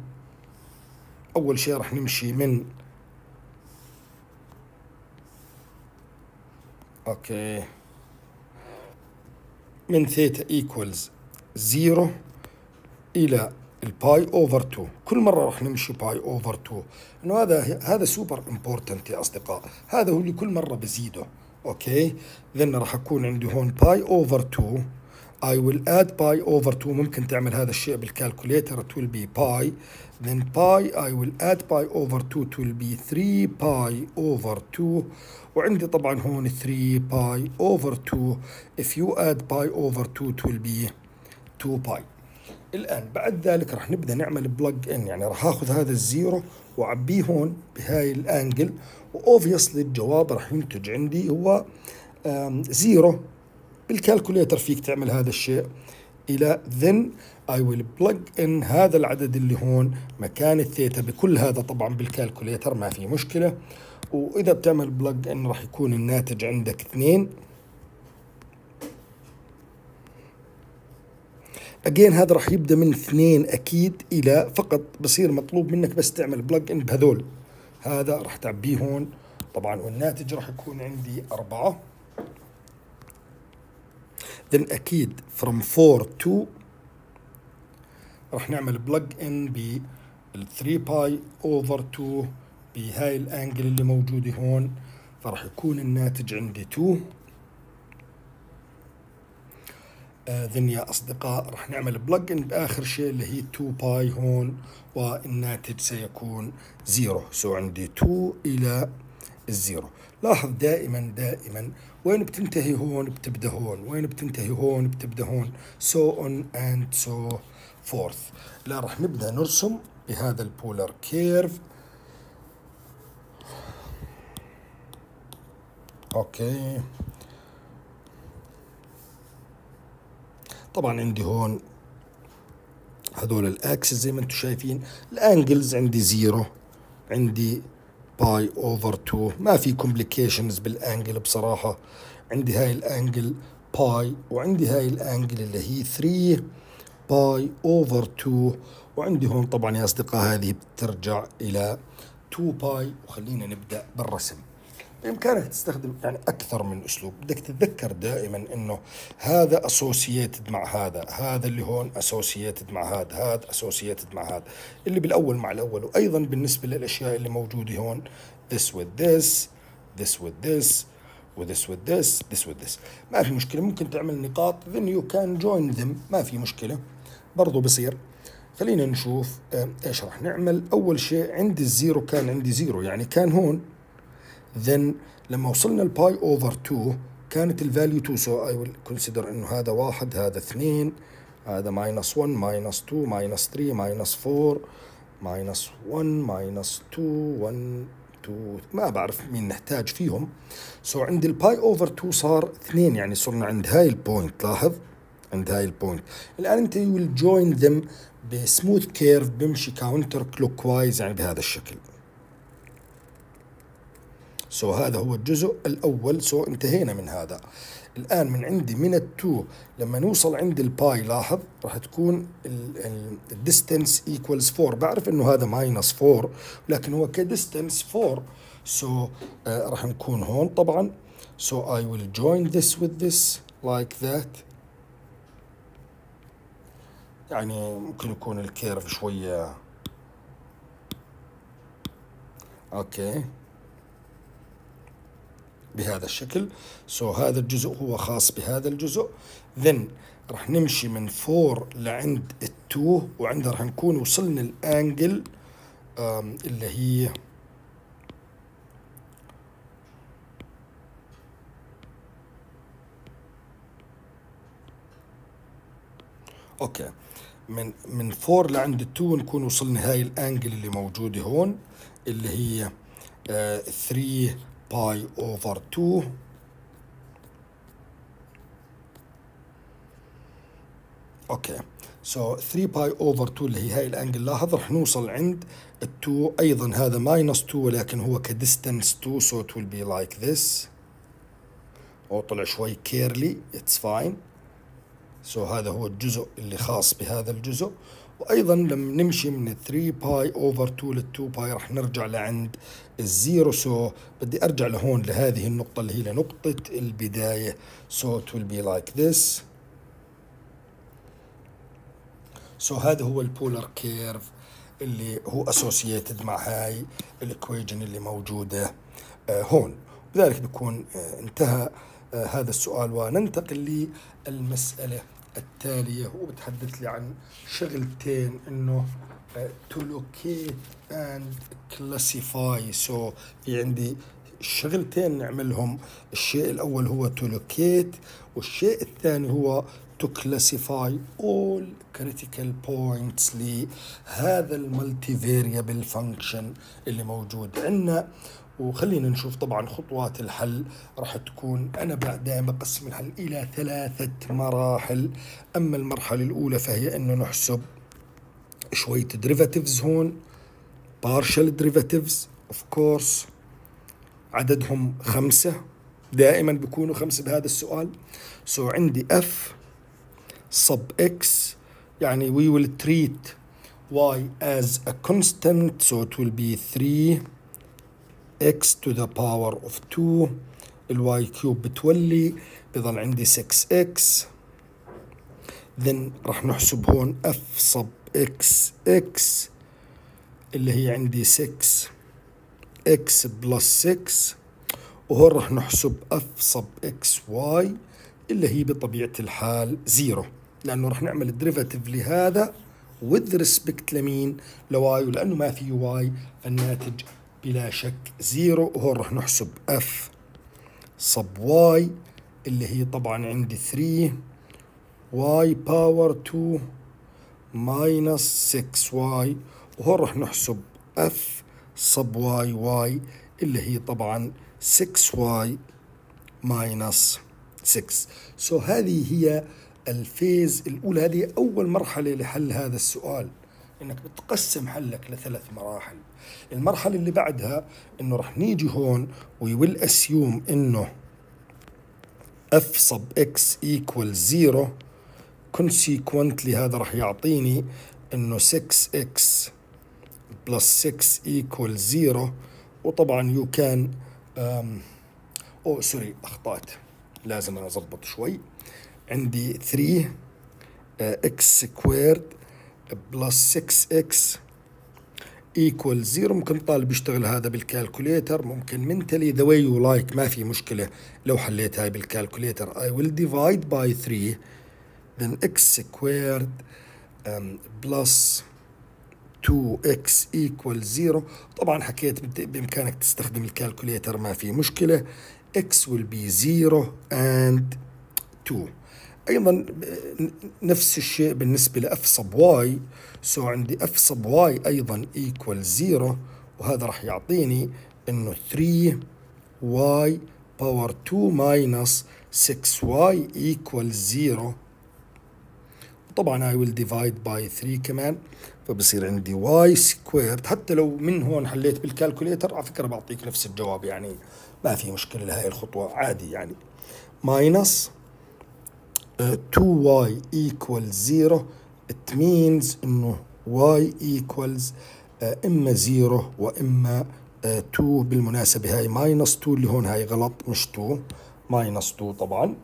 أول شيء راح نمشي من okay من theta equals 0 إلى ال pi over 2 كل مرة راح نمشي pi over 2 إنه هذا هذا super important يا أصدقاء. هذا هو اللي كل مرة بزيده. okay? then راح أكون عندي هون pi over 2 I will add pi over 2 ممكن تعمل هذا الشيء بال calculator it will be pi then pi I will add pi over 2 it will be 3 pi over 2 وعندي طبعا هون 3 pi over 2 if you add pi over 2 it will be 2 pi الآن بعد ذلك راح نبدأ نعمل plug in يعني راح آخذ هذا ال zero واعبيه هون بهاي ال angle و obviously الجواب راح ينتج عندي هو zero بال calculator فيك تعمل هذا الشيء. إلى then I will plug in هذا العدد اللي هون مكان الثيتا بكل هذا طبعا بال calculator ما في مشكلة. وإذا بتعمل بلج ان راح يكون الناتج عندك اثنين. اجين هذا راح يبدأ من اثنين أكيد إلى فقط بصير مطلوب منك بس تعمل بلج ان بهذول. هذا راح تعبيه هون. طبعا والناتج راح يكون عندي أربعة. Then أكيد from 4 to راح نعمل بلج ان بال 3 pi over 2 بهاي ال angle اللي موجودة هون. فراح يكون الناتج عندي 2 then يا أصدقاء راح نعمل plug in بآخر شيء اللي هي 2 pi هون والناتج سيكون zero. so عندي 2 إلى ال zero لاحظ دائما دائما وين بتنتهي هون بتبدأ هون وين بتنتهي هون بتبدأ هون so on and so forth. لا راح نبدأ نرسم بهذا ال polar curve okay. طبعا عندي هون هذول ال axis زي ما أنتم شايفين. ال angles عندي zero عندي pi over 2 ما في complications بال angle بصراحة. عندي هاي ال angle pi وعندي هاي ال angle اللي هي 3 pi over 2 وعندي هون طبعا يا أصدقاء هذه بترجع إلى 2 pi. وخلينا نبدأ بالرسم. بإمكانك تستخدم يعني أكثر من أسلوب. بدك تتذكر دائما إنه هذا associated مع هذا هذا اللي هون associated مع هذا هذا associated مع هذا. اللي بالأول مع الأول وأيضا بالنسبة للأشياء اللي موجودة هون this with this this with this و this with this this with this. ما في مشكلة ممكن تعمل نقاط then you can join them. ما في مشكلة. برضو بصير. خلينا نشوف آه، إيش راح نعمل. أول شيء عندي ال zero كان عندي zero يعني كان هون then لما وصلنا ال pi over 2 كانت ال value 2 so I will consider إنه هذا واحد هذا اثنين هذا minus 1 minus 2 minus 3 minus 4 minus 1 minus 2 1 2 ما بعرف مين نحتاج فيهم. so so عند ال pi over 2 صار اثنين يعني صرنا عند هاي ال point لاحظ؟ عند هاي ال point الآن I will join them ب smooth curve بيمشي counterclockwise يعني بهذا الشكل. so هذا هو الجزء الأول so انتهينا من هذا. الآن من عندي من ال two لما نوصل عند ال pi لاحظ؟ راح تكون ال distance equals 4 بعرف إنه هذا minus 4 لكن هو ك distance 4 so uh, راح نكون هون طبعا. so I will join this with this like that. يعني ممكن يكون ال curve شوية. okay بهذا الشكل. so هذا الجزء هو خاص بهذا الجزء. Then راح نمشي من 4 لعند ال 2 وعندها راح نكون وصلنا ال angle اللي هي okay. من من 4 لعند 2 نكون وصلنا هاي ال angle اللي موجودة هون اللي هي 3 pi over 2 okay so 3 pi over 2 اللي هي هاي ال angle لاحظ رح نوصل عند ال 2 أيضا هذا minus 2 ولكن هو ك distance 2 so it will be like this أو طلع شوي curly it's fine so هذا هو الجزء اللي خاص بهذا الجزء. وأيضا لما نمشي من 3 pi over 2 لل 2 pi راح نرجع لعند ال zero so. بدي أرجع لهون لهذه النقطة اللي هي لنقطة البداية. so it will be like this. so هذا هو ال polar curve اللي هو associated مع هاي ال equation اللي موجودة. آه هون. بذلك بيكون آه انتهى آه هذا السؤال وننتقل للمسألة. التالية وبتحدث لي عن شغلتين إنه to locate and classify. So في عندي شغلتين نعملهم. الشيء الأول هو to locate والشيء الثاني هو to classify all critical points لهذا ال multivariable function اللي موجود عندنا. وخلينا نشوف طبعا خطوات الحل. راح تكون أنا دائما بقسم الحل إلى ثلاثة مراحل. أما المرحلة الأولى فهي إنه نحسب شوية derivatives هون partial derivatives of course. عددهم خمسة. دائما بيكونوا خمسة بهذا السؤال. سو so عندي f sub x يعني we will treat y as a constant. So it will be 3 x to the power of 2 ال y cube بتولي بضل عندي 6x then راح نحسب هون f sub x x اللي هي عندي 6 x plus 6 وهون راح نحسب f sub x y اللي هي بطبيعة الحال zero لأنه راح نعمل ال derivative لهذا with respect لمين؟ ل y ولأنه ما في y فالناتج بلا شك zero وهون راح نحسب f sub y اللي هي طبعا عندي 3 y power 2 minus 6 y وهون راح نحسب f sub y y اللي هي طبعا 6 y minus 6 so هذه هي ال phase الأولى. هذه أول مرحلة لحل هذا السؤال إنك بتقسم حلك لثلاث مراحل. المرحلة اللي بعدها إنه رح نيجي هون we will assume إنه f sub x equal 0 consequently هذا رح يعطيني إنه 6 x plus 6 equal 0 وطبعا you can أو sorry أخطأت. لازم أنا اضبط شوي. عندي 3 x squared plus 6 x equal zero ممكن الطالب يشتغل هذا بال calculator ممكن mentally the way you like ما في مشكلة. لو حليت هاي بال calculator I will divide by 3 then x squared um, plus 2x equal 0 طبعا حكيت بإمكانك تستخدم ال calculator ما في مشكلة. x will be 0 and 2 أيضا نفس الشيء بالنسبة ل f sub y. so عندي f sub y أيضا equal 0 وهذا راح يعطيني إنه 3 y power 2 minus 6 y equal 0 طبعا I will divide by 3 كمان فبصير عندي y squared. حتى لو من هون حليت بالكالكوليتر على فكرة بعطيك نفس الجواب يعني ما في مشكلة لهي الخطوة عادي يعني. Minus 2y equals 0 it means إنه y equals uh, إما 0 وإما 2 uh, بالمناسبة. هاي minus 2 اللي هون هاي غلط مش 2 minus 2 طبعا.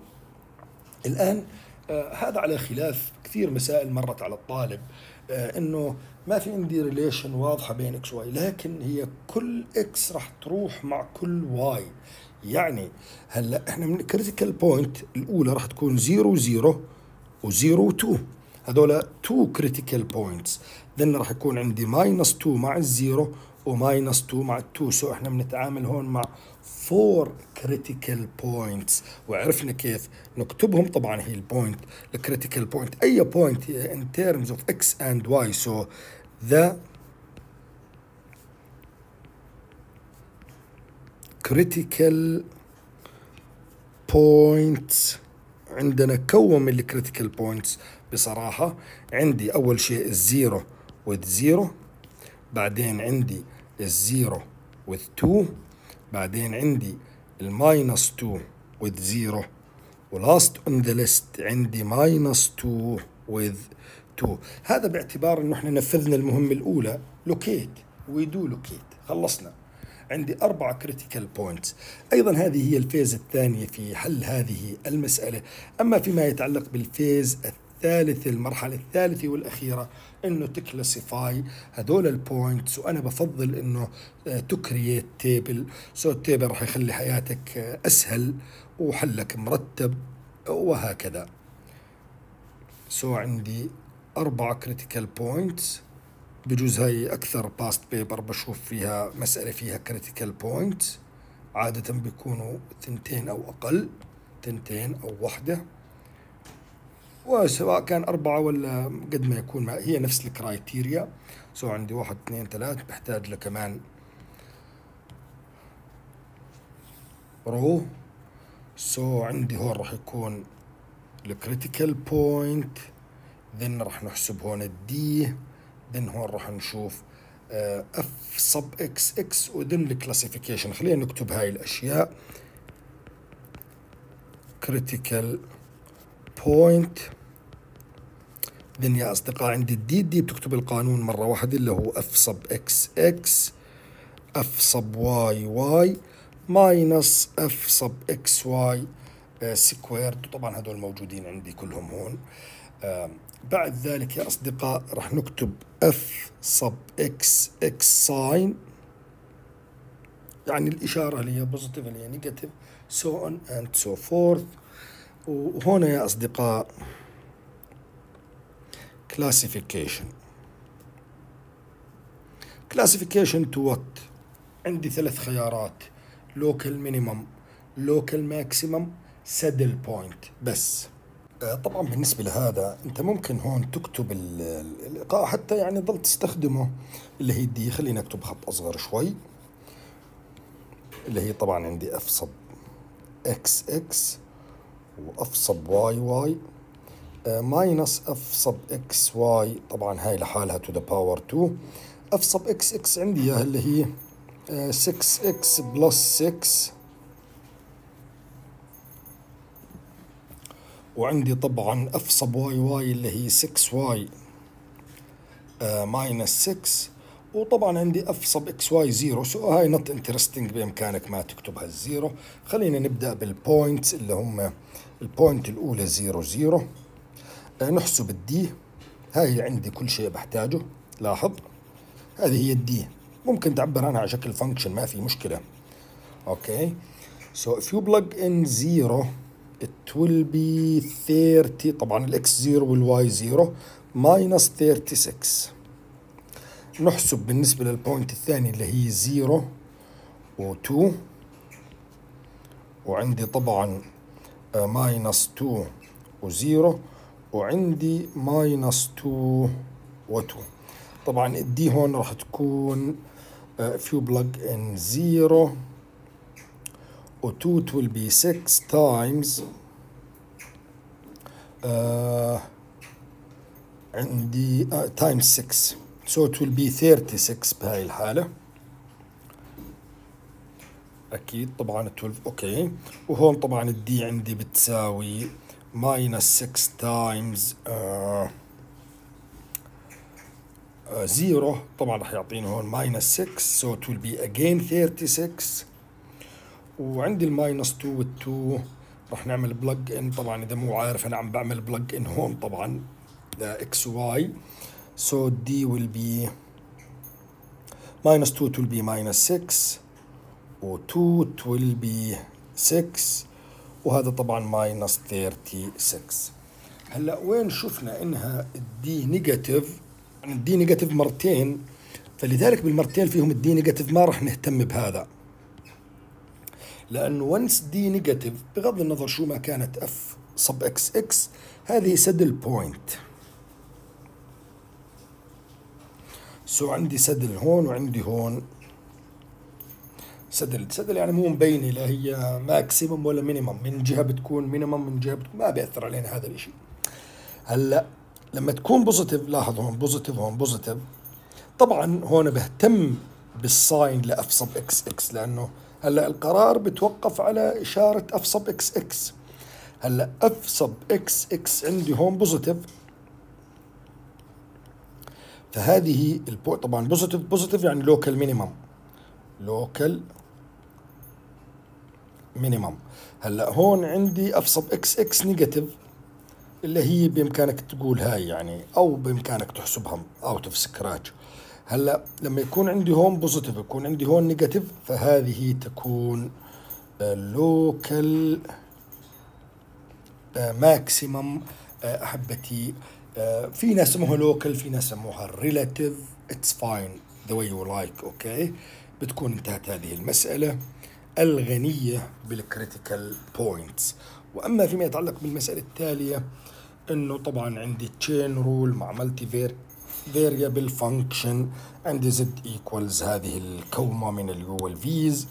الآن آه هذا على خلاف كثير مسائل مرت على الطالب آه إنه ما في عندي relation واضحة بين x y لكن هي كل x راح تروح مع كل y يعني هلا إحنا من critical point الأولى راح تكون 0 0 و0 2 هذول 2 critical points then راح يكون عندي minus 2 مع ال zero و minus 2 مع 2 so إحنا بنتعامل هون مع 4 critical points وعرفنا كيف نكتبهم. طبعا هي ال point ال critical point أي point in terms of x and y so the critical points. عندنا كون من ال critical points بصراحة. عندي أول شيء ال zero with zero بعدين عندي ال zero with 2 بعدين عندي ال minus 2 with zero و last on the list عندي minus 2 with 2 هذا باعتبار إنه إحنا نفذنا المهمة الأولى. locate we do locate خلصنا. عندي أربعة critical points أيضا هذه هي ال phase الثانية في حل هذه المسألة. أما فيما يتعلق بال phase الثالث المرحلة الثالثة والأخيرة إنه ت classify هذول ال points وأنا بفضل إنه ت create table so ال table راح يخلي حياتك أسهل وحلك مرتب وهكذا. so عندي أربعة critical points بجوز هاي أكثر past paper بشوف فيها مسألة فيها critical point عادة بيكونوا ثنتين أو أقل ثنتين أو وحدة وسواء كان أربعة ولا قد ما يكون هي نفس ال criteria so عندي واحد اثنين ثلاث بحتاج لكمان row so عندي هون راح يكون ال critical point then راح نحسب هون ال D then هون راح نشوف f sub x x و then ال classification خلينا نكتب هاي الأشياء. critical point then يا أصدقاء عندي ال D D بتكتب القانون مرة واحدة اللي هو f sub x x f sub y y minus f sub x y squared طبعا هذول موجودين عندي كلهم هون. بعد ذلك يا أصدقاء راح نكتب f sub x x sign يعني الإشارة اللي هي positive اللي هي negative so on and so forth وهنا يا أصدقاء classification classification to what عندي ثلاث خيارات local minimum local maximum saddle point بس آه، طبعا بالنسبة لهذا أنت ممكن هون تكتب الايقاع حتى يعني ضل تستخدمه اللي هي D خلينا أكتب خط أصغر شوي اللي هي طبعا عندي f sub x x و f sub y y minus f sub x y طبعا هاي لحالها to the power 2 f sub x x عندي إياها اللي هي 6 x plus 6 وعندي طبعا f sub y y اللي هي 6 y minus 6 وطبعا عندي f sub x y zero so هاي not interesting بإمكانك ما تكتبها ال zero خلينا نبدأ بال points اللي هم ال point الأولى zero zero آه نحسب ال D هاي عندي كل شيء بحتاجه. لاحظ هذه هي ال D ممكن تعبر عنها على شكل function ما في مشكلة. okay so if you plug in 0 it will be 30 طبعا ال x 0 وال y 0 minus 36 نحسب بالنسبة لل point الثاني اللي هي 0 و2 وعندي طبعا minus 2 و0 وعندي minus 2 و2 طبعا ال D هون راح تكون you plug in 0 و 2 will be 6 times uh, عندي uh, times 6 so it will be 36 بهاي الحالة. أكيد طبعا 12 okay وهون طبعا ال D عندي بتساوي minus 6 times uh, uh, طبعا رح يعطيني هون minus 6 so it will be again 36 وعندي ال minus 2 وال2 راح نعمل plug in. طبعا إذا مو عارف أنا عم بعمل plug in هون طبعا x y. So d will be minus 2 it will be minus 6 و 2 it will be 6 وهذا طبعا minus 36 هلأ وين شفنا إنها ال D negative ال D negative مرتين. فلذلك بالمرتين فيهم ال D negative ما راح نهتم بهذا. لأنه once D negative بغض النظر شو ما كانت f sub x x هذه saddle point so عندي saddle هون وعندي هون. saddle saddle يعني مو مبينة لا هي maximum ولا minimum من جهة بتكون minimum من جهة بتكون ما بيأثر علينا هذا الشيء هلأ لما تكون positive لاحظ هون positive هون positive طبعا هون بهتم بال sign ل f sub x x لأنه هلا القرار بتوقف على إشارة f sub x x. هلا f sub x x عندي هون positive. فهذه البو طبعا positive positive يعني local minimum. local minimum. هلا هون عندي f sub x x negative اللي هي بإمكانك تقول هاي يعني أو بإمكانك تحسبها out of scratch هلا لما يكون عندي هون positive يكون عندي هون negative فهذه تكون local maximum أحبتي. آه، في ناس سموها local في ناس سموها relative it's fine the way you like okay بتكون انتهت هذه المسألة. الغنية بال critical points وأما فيما يتعلق بالمسألة التالية إنه طبعا عندي chain rule مع multi variable function عندي z equals هذه الكومة من ال u وال v's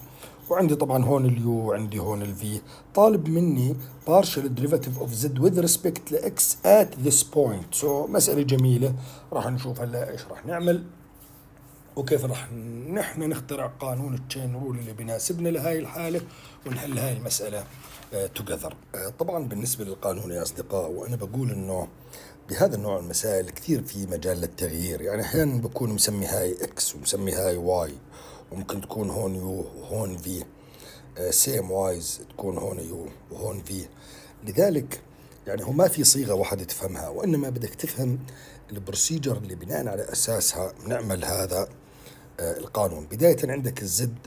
وعندي طبعا هون ال u وعندي هون ال v طالب مني partial derivative of z with respect ل x at this point. So مسألة جميلة. راح نشوف هلأ إيش راح نعمل. وكيف راح نحن نخترع قانون ال chain rule اللي بيناسبنا لهاي الحالة ونحل هاي المسألة together uh, uh, طبعا بالنسبة للقانون يا أصدقاء وأنا بقول إنه بهذا النوع من المسائل كثير في مجال للتغيير يعني أحيانا بكون مسمي هاي x ومسمي هاي y وممكن تكون هون u وهون v same wise تكون هون u وهون v لذلك يعني هو ما في صيغة واحدة تفهمها وإنما بدك تفهم ال procedure اللي بناء على أساسها نعمل هذا آه، القانون. بداية عندك ال z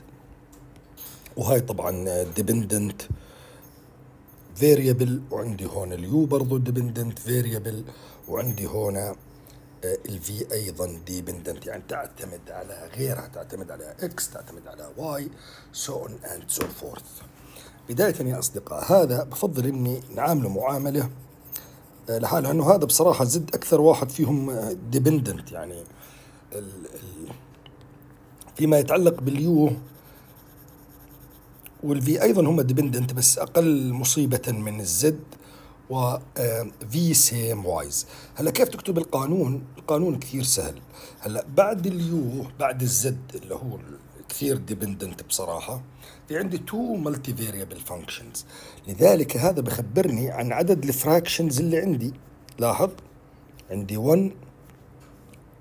وهاي طبعا dependent variable وعندي هون ال u برضو dependent variable وعندي هنا آه، ال v أيضا dependent يعني تعتمد على غيرها تعتمد على x تعتمد على y so on and so forth بداية يا أصدقاء هذا بفضل إني نعامله معاملة آه، لحاله لأنه هذا بصراحة z أكثر واحد فيهم dependent يعني ال ال فيما يتعلق بال u وال v أيضا هم dependent بس أقل مصيبة من ال z. و في same wise هلا كيف تكتب القانون؟ القانون كثير سهل. هلا بعد ال u بعد ال z اللي هو كثير dependent بصراحة في عندي two multivariable functions لذلك هذا بخبرني عن عدد ال fractions اللي عندي. لاحظ؟ عندي 1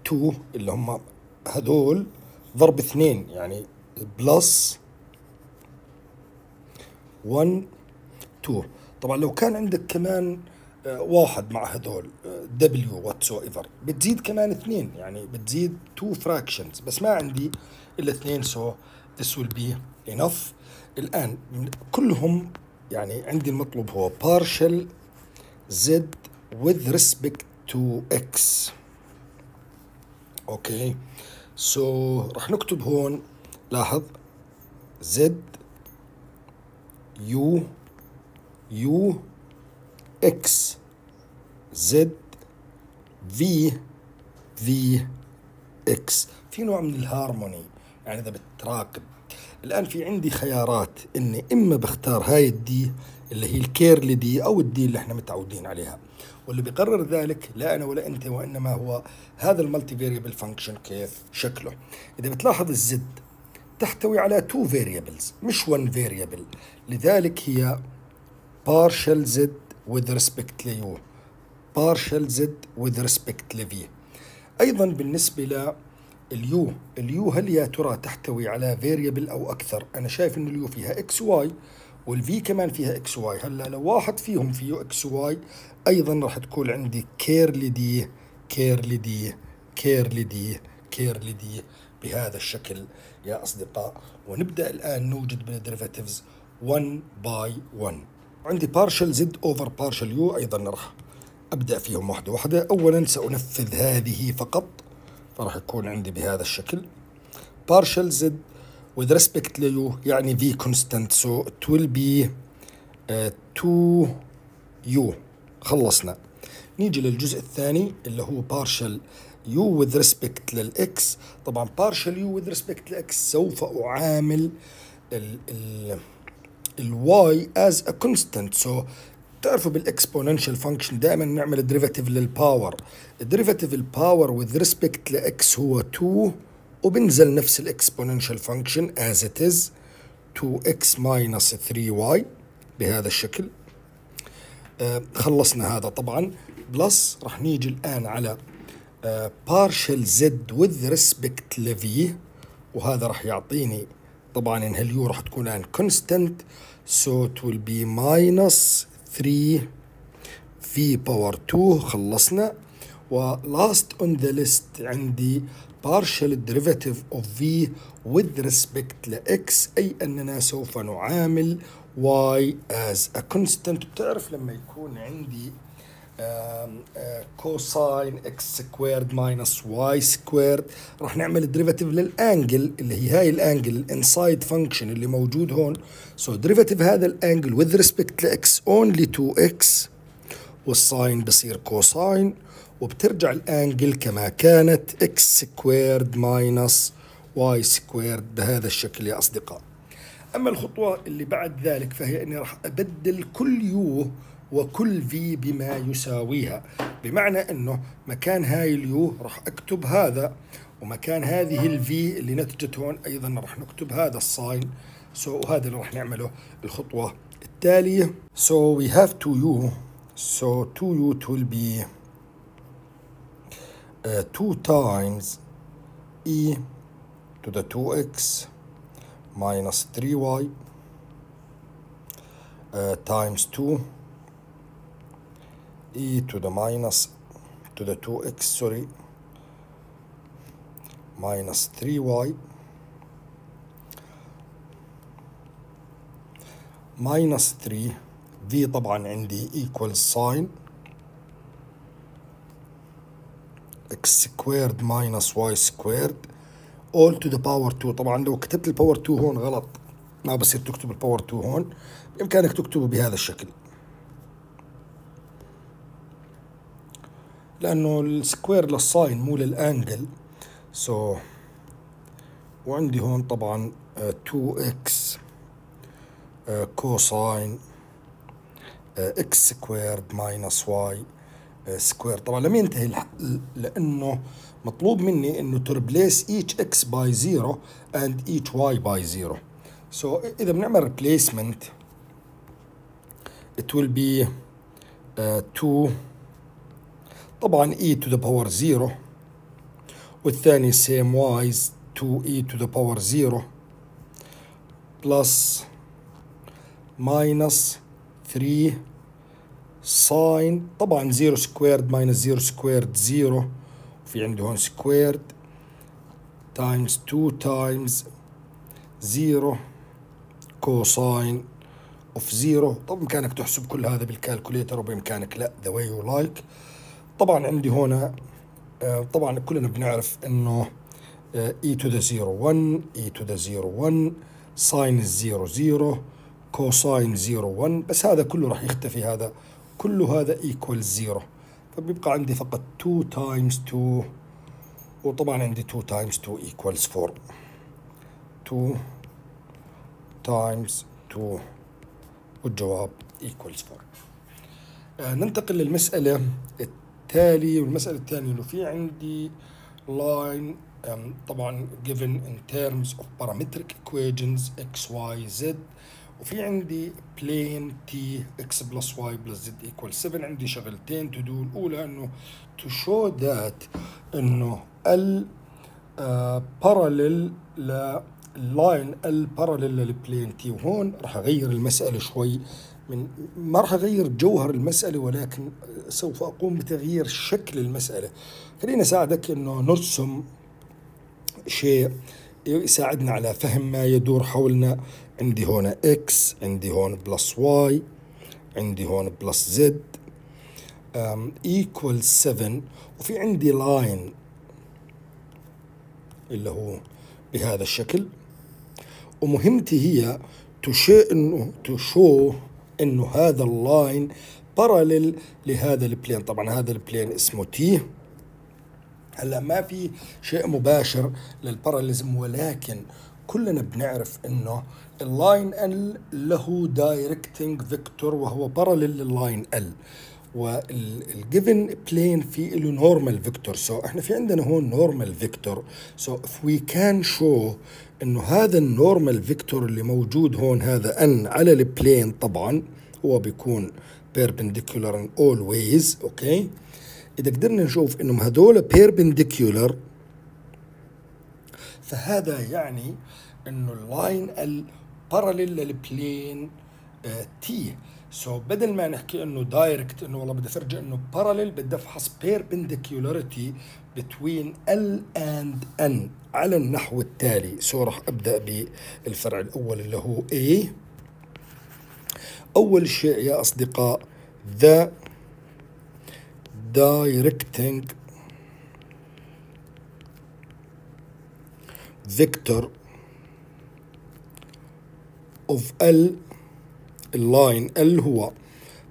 2 اللي هم هذول ضرب اثنين يعني plus 1 2 طبعا لو كان عندك كمان آه، واحد مع هذول w whatsoever بتزيد كمان اثنين يعني بتزيد two fractions بس ما عندي إلا اثنين so this will be enough. الآن كلهم يعني عندي المطلوب هو partial z with respect to x. okay so راح نكتب هون لاحظ z u u x z v v x. في نوع من الهارموني يعني إذا بتراقب. الآن في عندي خيارات إني إما بختار هاي ال d اللي هي ال curly d أو ال d اللي إحنا متعودين عليها. واللي بيقرر ذلك لا أنا ولا أنت وإنما هو هذا ال multivariable function كيف؟ شكله. إذا بتلاحظ ال z تحتوي على two variables مش one variable لذلك هي partial z with respect ل u partial z with respect ل v أيضا بالنسبة لل u ال u. هل يا ترى تحتوي على variable أو أكثر؟ أنا شايف إن ال u فيها x y وال v كمان فيها x y هلأ لو واحد فيهم فيه x y أيضا راح تكون عندي curly d curly d curly d curly d بهذا الشكل يا أصدقاء. ونبدأ الآن نوجد بال derivatives 1 by 1 عندي partial z over partial u أيضا راح أبدأ فيهم واحدة واحدة. اولا سأنفذ هذه فقط فراح يكون عندي بهذا الشكل. partial z with respect ل u يعني v constant. So it will be uh, 2 u. خلصنا. نيجي للجزء الثاني اللي هو partial u with respect للx طبعا partial u with respect لx سوف أعامل ال ال ال y as a constant. So تعرفوا بال exponential function دائما نعمل derivative لل power ال derivative ال power with respect ل x هو 2 وبنزل نفس ال x بوننشال فانكشن as it is 2x minus 3y بهذا الشكل. آه خلصنا هذا طبعا. plus راح نيجي الآن على آه partial z with respect ل v وهذا راح يعطيني طبعا إن هال u راح تكون عن constant so it will be minus 3 v power 2 خلصنا. و last on the list عندي partial derivative of v with respect ل x أي أننا سوف نعامل y as a constant بتعرف لما يكون عندي cosine x squared minus y squared راح نعمل derivative لل angle اللي هي هاي ال angle ال inside function اللي موجود هون. so derivative هذا ال angle with respect ل x only 2 x وال sine بصير cosine وبترجع ال angle كما كانت x squared minus y squared بهذا الشكل يا أصدقاء. أما الخطوة اللي بعد ذلك فهي إني راح أبدل كل u وكل v بما يساويها. بمعنى أنه مكان هاي ال u راح أكتب هذا ومكان هذه ال v اللي نتجت هون أيضا راح نكتب هذا ال sine so وهذا اللي راح نعمله الخطوة التالية. So we have 2u so 2u it will be uh, 2 times e to the 2x minus 3y uh, times 2 e to the minus to the 2x sorry minus 3y minus 3 v طبعا عندي equals sine x squared minus y squared all to the power 2 طبعا لو كتبت ال power 2 هون غلط ما بصير تكتب ال power 2 هون بإمكانك تكتبه بهذا الشكل لأنه ال square لل sine مو لل angle. so وعندي هون طبعا 2x cosine x squared minus y square طبعا لم ينتهي لأنه مطلوب مني إنه replace each x by 0 and each y by 0 so إذا بنعمل it will be uh, 2 طبعا e to the power 0 والثاني y's 2e to the power 0 plus minus 3 ساين طبعا 0 squared minus 0 squared 0 وفي عندي هون سكويرد times 2 times 0 cosine of 0 طب بامكانك تحسب كل هذا بال calculator وبإمكانك لا the way you like طبعا عندي هنا آه، طبعا كلنا بنعرف إنه e to the 0 1 e to the 0 1 sine 0 0 cosine 0 1 بس هذا كله راح يختفي هذا كله هذا equals 0 فبيبقى عندي فقط 2 times 2 وطبعا عندي 2 times 2 equals 4 2 times 2 والجواب 4 آه ننتقل للمسألة التالية والمسألة الثانية انه في عندي line um, طبعا given in terms of parametric equations x, y, z وفي عندي plane t x plus y plus z equals 7 عندي شغلتين to do الأولى إنه to show that إنه ال uh, parallel line ال parallel لل plane t وهون راح أغير المسألة شوي من ما راح أغير جوهر المسألة ولكن سوف أقوم بتغيير شكل المسألة. خلينا أساعدك إنه نرسم شيء يساعدنا على فهم ما يدور حولنا. عندي هون x عندي هون plus y عندي هون plus z equal 7 وفي عندي line اللي هو بهذا الشكل. ومهمتي هي to show انه to show انه هذا ال line parallel لهذا ال plane. طبعا هذا البلين اسمه T هلا ما في شيء مباشر لل parallelism ولكن كلنا بنعرف إنه ال line L له directing vector وهو parallel لل line L وال given plane في له normal vector so إحنا في عندنا هون normal vector so if we can show إنه هذا ال normal vector اللي موجود هون هذا n على ال plane طبعا هو بيكون always okay؟ إذا قدرنا نشوف إنهم هذول perpendicular فهذا يعني إنه ال line ال parallel لل plane T so بدل ما نحكي إنه direct إنه والله بدي أفرجي إنه parallel بدي أفحص perpendicularity between L and n على النحو التالي. so راح أبدأ بالفرع الأول اللي هو A. أول شيء يا أصدقاء the directing vector of L ال line L هو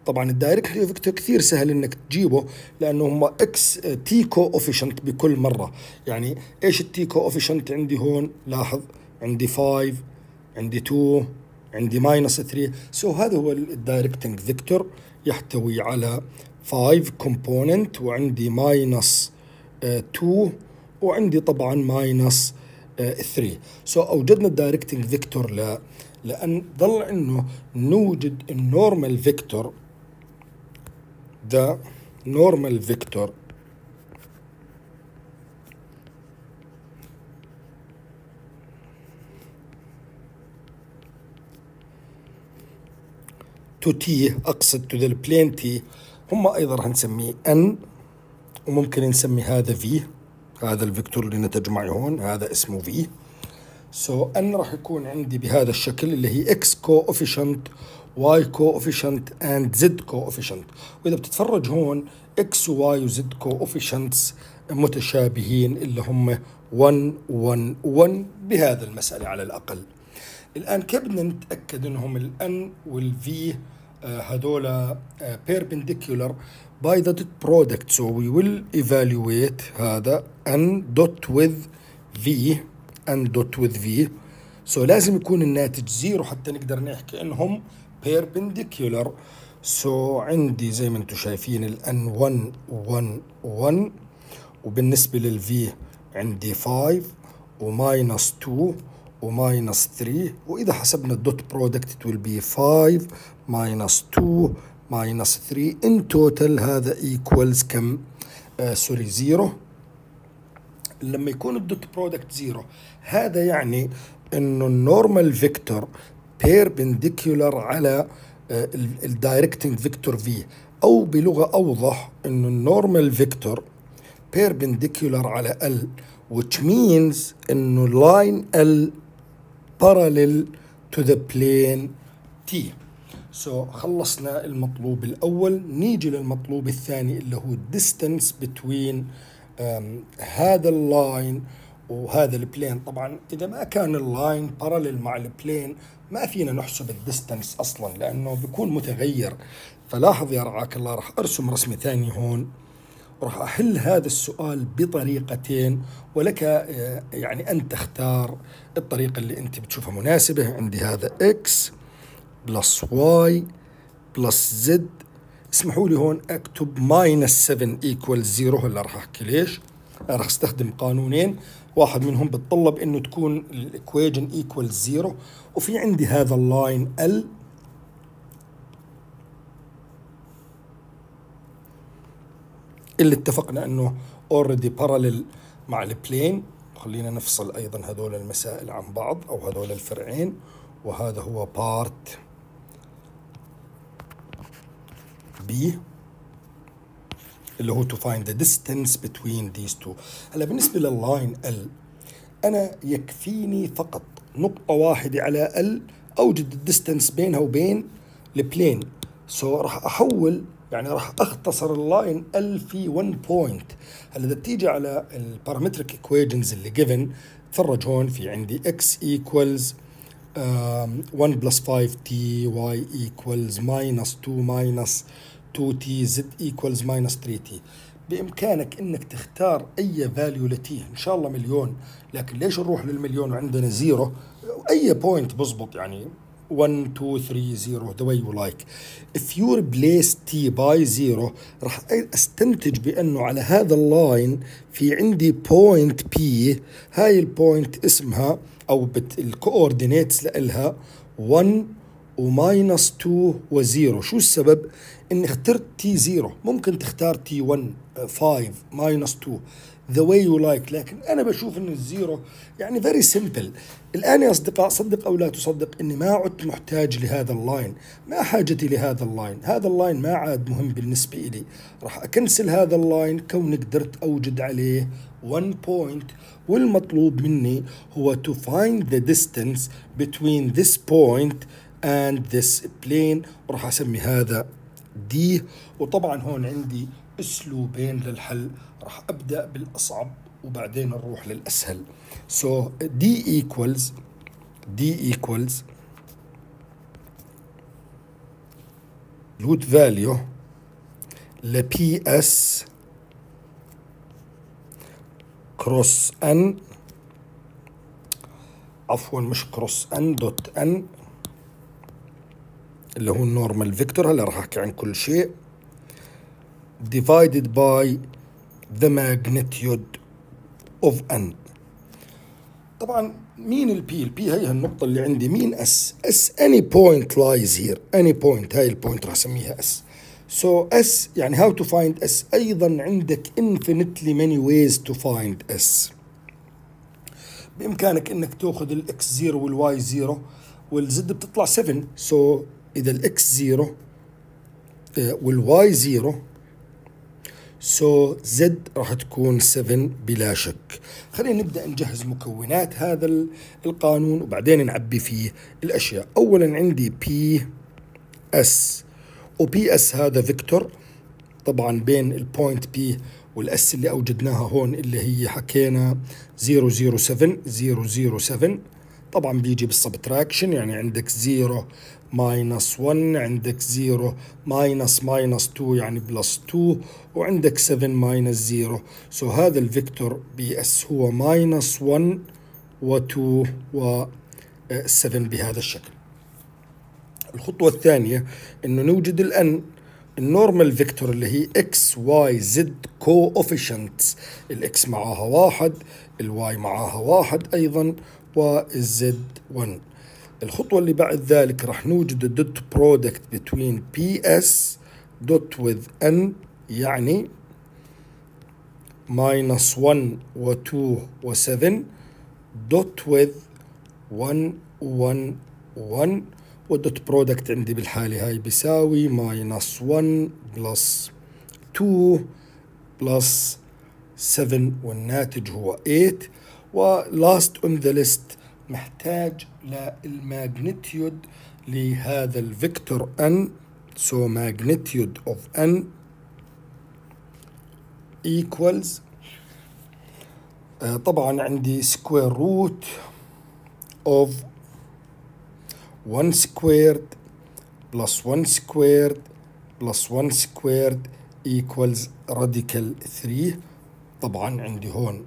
طبعا ال direct vector كثير سهل إنك تجيبه لأنه هم x t coefficient بكل مرة. يعني إيش ال t coefficient عندي هون لاحظ عندي 5 عندي 2 عندي minus 3 so هذا هو ال directing vector يحتوي على 5 component وعندي minus 2 وعندي طبعا ماينس 3 so أوجدنا ال directing vector ل لأن ضل إنه نوجد ال normal vector the normal vector to T اقصد to the ال plane T هم أيضا راح نسميه n وممكن نسمي هذا في هذا ال vector اللي نتج معي هون هذا اسمه v so so n راح يكون عندي بهذا الشكل اللي هي x coefficient y coefficient and z coefficient. وإذا بتتفرج هون x و y و z coefficients متشابهين اللي هم 1 1 1 بهذا المسألة على الأقل. الآن كيف بدنا نتأكد أنهم ال n وال v هذول perpendicular by the dot product. So we will evaluate هذا n dot with v n dot with v. So لازم يكون الناتج zero حتى نقدر نحكي إنهم perpendicular so عندي زي ما أنتم شايفين ال n 1 1 1 وبالنسبة لل v عندي 5 و minus 2 و minus 3 وإذا حسبنا ال dot product it will be 5 minus 2 minus 3 in total هذا equals كم؟ آه sorry zero لما يكون ال dot product zero هذا يعني إنه ال normal vector perpendicular على ال directing vector v أو بلغة أوضح إنه ال normal vector perpendicular على L which means إنه line L parallel to the plane T. so so, خلصنا المطلوب الأول. نيجي للمطلوب الثاني اللي هو distance between um, هذا ال line وهذا ال plane طبعا إذا ما كان ال line parallel مع ال plane ما فينا نحسب ال distance أصلا لأنه بيكون متغير. فلاحظ يا رعاك الله راح أرسم رسمة ثانية هون. راح أحل هذا السؤال بطريقتين ولك آه، يعني أن تختار الطريقة اللي أنت بتشوفها مناسبة. عندي هذا x plus y plus z. اسمحوا لي هون أكتب minus 7 equal 0 هلا راح أحكي ليش؟ راح أستخدم قانونين. واحد منهم بتطلب إنه تكون ال equation equal 0 وفي عندي هذا ال line L اللي اتفقنا إنه already parallel مع ال plane خلينا نفصل أيضا هذول المسائل عن بعض أو هذول الفرعين. وهذا هو part b اللي هو to find the distance between these two. هلا بالنسبة لل line L أنا يكفيني فقط نقطة واحدة على ال أوجد ال distance بينها وبين ال plane so so راح أحول يعني راح أختصر ال line L في 1 point هلا اذا بتيجي على ال parametric equations اللي given تفرج هون في عندي equals um, 1 plus 5t y equals minus 2 minus 2t z equals minus 3t بإمكانك إنك تختار أي value ل t إن شاء الله مليون لكن ليش نروح للمليون وعندنا zero أي point بزبط يعني 1 2 3 0 the way you like. If you replace t by 0 راح أستنتج بأنه على هذا اللاين في عندي بوينت p. هاي ال point اسمها أو ال coordinates لها 1 و minus 2 و0 شو السبب؟ اني اخترت t 0 ممكن تختار t 1 5 minus 2 the way you like لكن أنا بشوف إن ال zero يعني very simple الآن يا أصدقاء صدق أو لا تصدق إني ما عدت محتاج لهذا ال line ما حاجتي لهذا ال line هذا ال line ما عاد مهم بالنسبة لي راح أكنسل هذا اللاين كوني قدرت أوجد عليه 1 point. والمطلوب مني هو to find the distance between this point and this plane. وراح أسمي هذا دي. وطبعا هون عندي أسلوبين للحل. راح أبدأ بالأصعب وبعدين نروح للأسهل. So d equals d equals absolute value ل PS cross n عفوا مش cross n dot n اللي هو ال normal vector هلا راح أحكي عن كل شيء. Divided by the magnitude of n. طبعا مين ال P ال P هي النقطة اللي عندي. مين ال S ال S any point lies here. Any point هاي ال point راح أسميها S so s يعني how to find s أيضا عندك infinitely many ways to find s. بإمكانك إنك تأخذ الاكس 0 والواي 0 والزد بتطلع 7 so إذا الاكس 0 والواي 0 سو زد راح تكون 7 بلا شك. خلينا نبدأ نجهز مكونات هذا القانون وبعدين نعبي فيه الأشياء. أولا عندي PS و PS هذا vector طبعا بين ال point P وال S اللي أوجدناها هون اللي هي حكينا 007 007 طبعا بيجي بال subtraction يعني عندك 0 minus 1 عندك 0 minus minus 2 يعني plus 2 وعندك 7 minus 0 so هذا ال vector PS هو minus 1 و2 و7 بهذا الشكل. الخطوة الثانية إنه نوجد الآن ال normal vector اللي هي x y z coefficients ال x معاها واحد ال y معاها واحد أيضا وال z 1 الخطوة اللي بعد ذلك راح نوجد ال dot product between PS dot with N يعني minus 1 و 2 و 7 dot with 1 1 1 وال dot product عندي بالحالة هاي بيساوي minus 1 plus 2 plus 7 والناتج هو 8 و last on the list محتاج لل magnitude لهذا ال vector n so magnitude of n equals آه طبعا عندي square root of 1 squared plus 1 squared plus 1 squared equals radical 3 طبعا عندي هون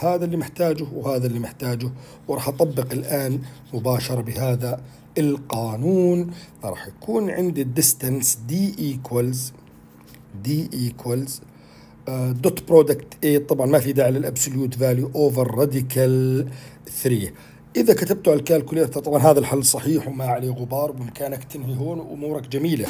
هذا اللي محتاجه وهذا اللي محتاجه وراح أطبق الآن مباشرة بهذا القانون. راح يكون عندي ال distance d equals d equals dot product اي طبعا ما في داعي لل absolute value over radical 3 إذا كتبته على ال calculator طبعا هذا الحل صحيح وما عليه غبار بإمكانك تنهي هون وامورك جميلة.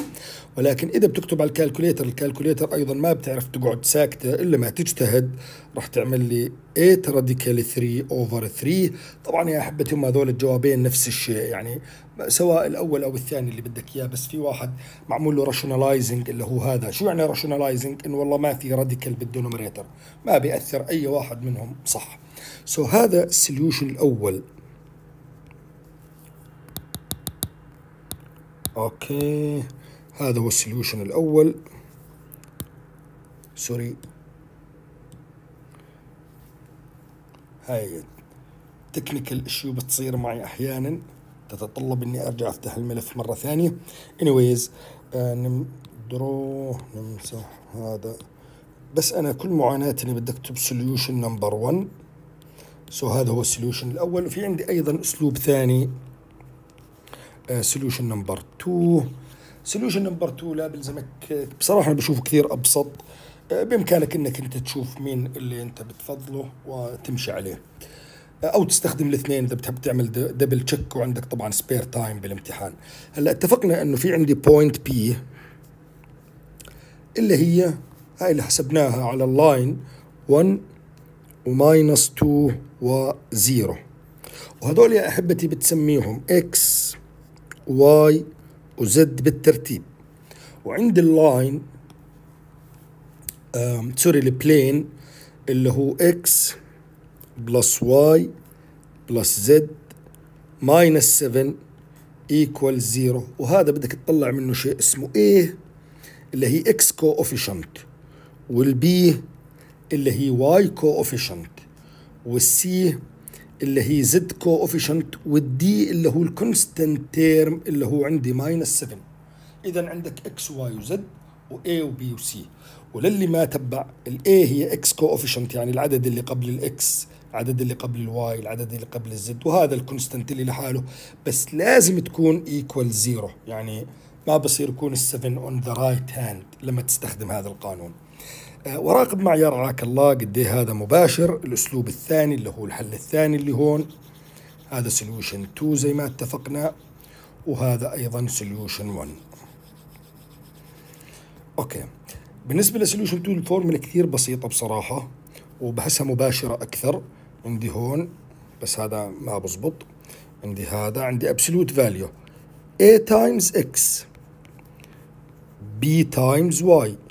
ولكن إذا بتكتب على ال calculator ال calculator أيضا ما بتعرف تقعد ساكتة إلا ما تجتهد راح تعمل لي 8 radical 3 over 3 طبعا يا أحبتي هم هذول الجوابين نفس الشيء يعني سواء الأول أو الثاني اللي بدك إياه بس في واحد معمول له rationalizing اللي هو هذا. شو يعني rationalizing إنه والله ما في radical بال denominator ما بيأثر أي واحد منهم صح. so so هذا ال solution الأول. okay. هذا هو ال solution الأول. sorry. هاي technical issue بتصير معي أحيانا. تتطلب إني أرجع أفتح الملف مرة ثانية. Anyways آه نمسح هذا. بس أنا كل معاناتي بدي أكتب solution number 1 so هذا هو السوليوشن الأول. وفي عندي أيضا أسلوب ثاني. solution number 2 solution number 2 لا بلزمك بصراحة أنا بشوفه كثير أبسط. آه، بإمكانك إنك أنت تشوف مين اللي أنت بتفضله وتمشي عليه. آه، أو تستخدم الاثنين إذا بتحب تعمل double check وعندك طبعا spare time بالامتحان. هلأ اتفقنا إنه في عندي point P اللي هي هاي اللي حسبناها على ال line 1 و minus 2 و0 وهذول يا أحبتي بتسميهم إكس واي وزد بالترتيب. وعند ال line sorry ال plane اللي هو x plus y plus z minus 7 equal 0 وهذا بدك تطلع منه شيء اسمه A اللي هي x coefficient وال B اللي هي y coefficient وال C اللي هي z coefficient وال D اللي هو ال constant term اللي هو عندي minus 7 اذا عندك إكس وواي وزد واي وبي وسي وللي ما تبع ال A هي x coefficient يعني العدد اللي قبل ال x العدد اللي قبل ال y العدد اللي قبل ال z وهذا ال constant اللي لحاله. بس لازم تكون equal zero يعني ما بصير يكون ال seven on the right hand لما تستخدم هذا القانون. وراقب معي رعاك الله قد إيه هذا مباشر الأسلوب الثاني اللي هو الحل الثاني اللي هون. هذا solution 2 زي ما اتفقنا وهذا أيضا solution 1 okay. بالنسبة ل solution 2 الفورمولا كثير بسيطة بصراحة وبحسها مباشرة أكثر. عندي هون بس هذا ما بزبط. عندي هذا عندي absolute value. A times x b times y.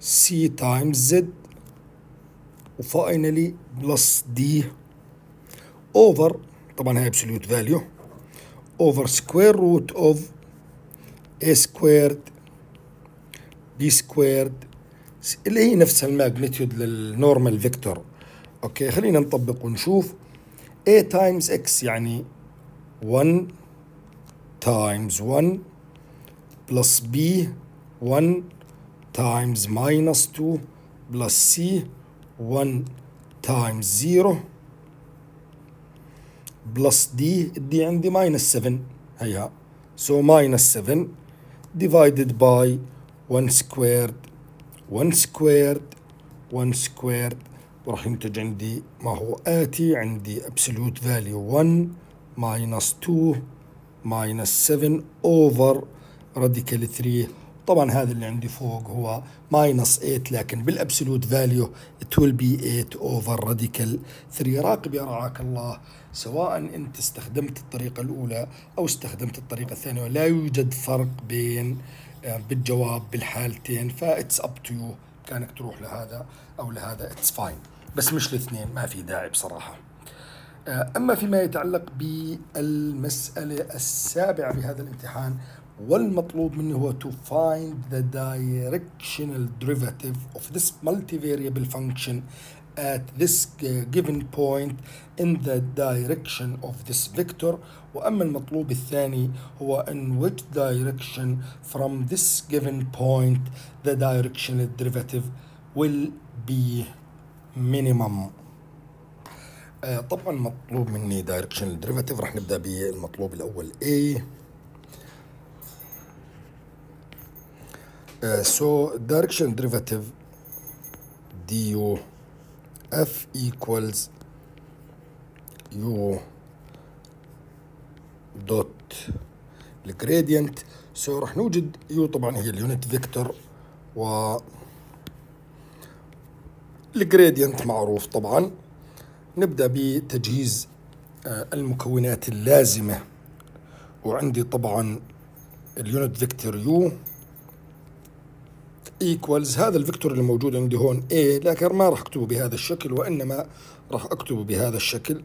c times z و finally plus d over طبعا هي absolute value over square root of a squared b squared اللي هي نفسها ال magnitude لل normal vector okay خلينا نطبق ونشوف a times x يعني 1 times 1 plus b 1 times minus 2 plus c 1 times 0 plus d دي عندي minus 7 هيها so minus 7 divided by 1 squared 1 squared 1 squared وراح ينتج عندي ما هو آتي عندي absolute value 1 minus 2 minus 7 over radical 3 طبعا هذا اللي عندي فوق هو minus 8 لكن بال absolute value it will be 8 over radical 3 راقب يا رعاك الله سواء انت استخدمت الطريقة الأولى أو استخدمت الطريقة الثانية لا يوجد فرق بين آه، بالجواب بالحالتين that's up to you كأنك تروح لهذا أو لهذا it's fine بس مش الاثنين ما في داعي بصراحة. آه، أما فيما يتعلق بالمسألة السابعة بهذا الامتحان والمطلوب منه هو to find the directional derivative of this multivariable function at this given point in the direction of this vector وأما المطلوب الثاني هو in which direction from this given point the directional derivative will be minimum آه طبعا مطلوب مني directional derivative راح نبدأ بالمطلوب الأول A Uh, so direction derivative du f equals u دوت الجريدينت so راح نوجد u طبعا هي ال unit vector و ال gradient معروف طبعا. نبدأ بتجهيز المكونات اللازمة. وعندي طبعا ال unit vector u equals هذا ال vector اللي موجود عندي هون A لكن ما راح أكتبه بهذا الشكل وإنما راح أكتبه بهذا الشكل.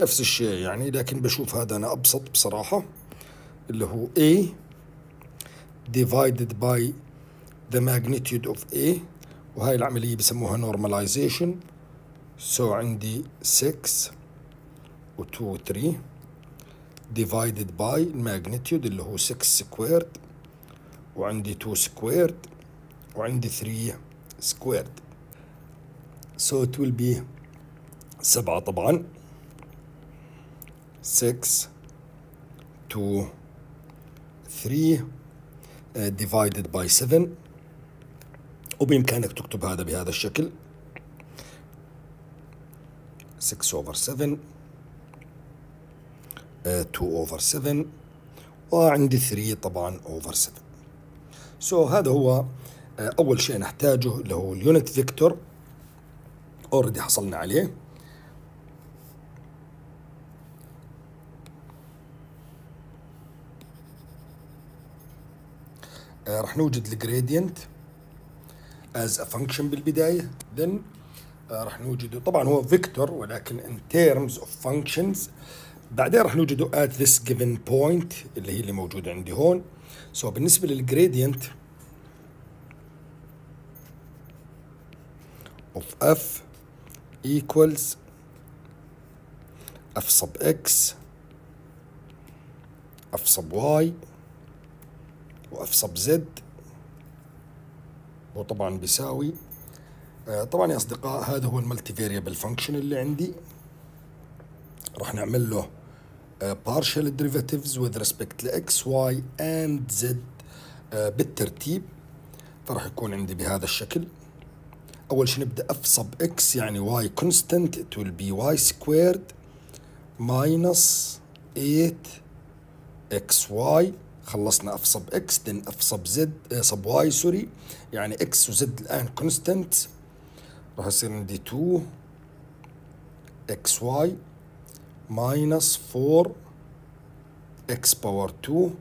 نفس الشيء يعني لكن بشوف هذا أنا أبسط بصراحة اللي هو A divided by the magnitude of A وهاي العملية بسموها normalization. So عندي 6 و 2 و 3 divided by magnitude اللي هو 6 squared. وعندي 2 squared وعندي 3 squared so it will be سبعة طبعا. 6 2 3 uh, divided by 7 وبإمكانك تكتب هذا بهذا الشكل. 6 over 7 uh, 2 over 7 وعندي 3 طبعا over 7 so so, هذا هو أول شيء نحتاجه اللي هو ال unit vector. already حصلنا عليه. راح نوجد ال gradient as a function بالبداية. Then راح نوجده. طبعا هو vector ولكن in terms of functions بعدين راح نوجده at this given point اللي هي اللي موجودة عندي هون. so so, بالنسبة لل gradient of f equals f sub x f sub y و f sub z. وطبعا بيساوي آه طبعا يا أصدقاء هذا هو ال multivariable function اللي عندي. راح نعمل له partial derivatives with respect ل x, y and z بالترتيب فراح يكون عندي بهذا الشكل أول شيء نبدأ f sub x يعني y constant it will be y squared minus 8 xy خلصنا f sub x then f sub z sub y سوري يعني x و z الآن constant راح يصير عندي 2 xy minus 4 x power 2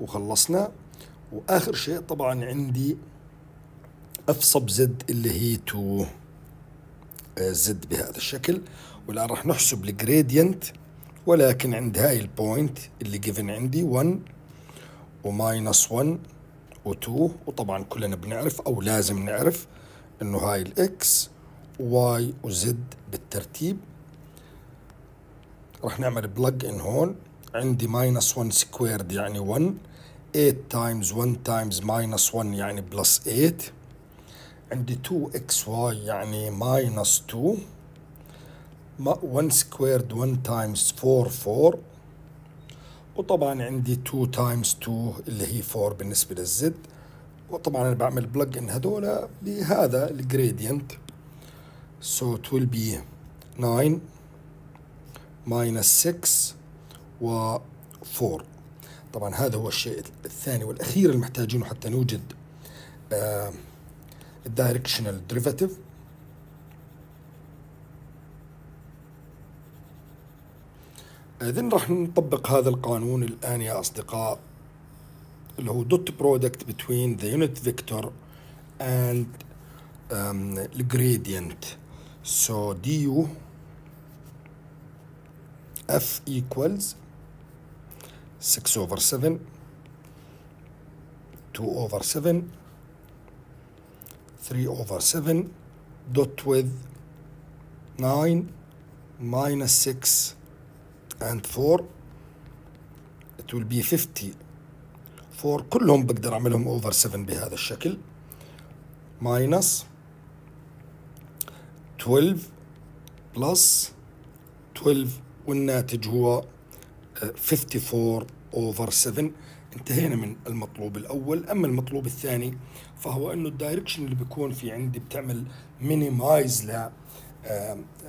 وخلصنا. وآخر شيء طبعا عندي f sub z اللي هي 2 z بهذا الشكل. والآن راح نحسب ال gradient ولكن عند هاي ال point اللي given عندي 1 و minus 1 و2 وطبعا كلنا بنعرف أو لازم نعرف إنه هاي الاكس واي وزد بالترتيب. راح نعمل plug in هون. عندي minus 1 squared يعني 1 8 times 1 times minus 1 يعني plus 8 عندي 2 x y يعني minus 2 1 squared 1 times 4 4 وطبعا عندي 2 times 2 اللي هي 4 بالنسبة لل z. وطبعا أنا بعمل plug in هذول بهذا ال gradient so it will be 9 minus 6 و 4 طبعا هذا هو الشيء الثاني والأخير اللي محتاجينه حتى نوجد ال directional derivative إذن راح نطبق هذا القانون الآن يا أصدقاء اللي هو dot product between the unit vector and the gradient so du f equals 6 over 7 2 over 7 3 over 7 dot with 9 minus 6 and 4 it will be 50 4 كلهم بقدر اعملهم over 7 بهذا الشكل minus 12 plus 12 والناتج هو 54 over 7 انتهينا من المطلوب الأول. أما المطلوب الثاني فهو أنه ال direction اللي بيكون في عندي بتعمل minimize ل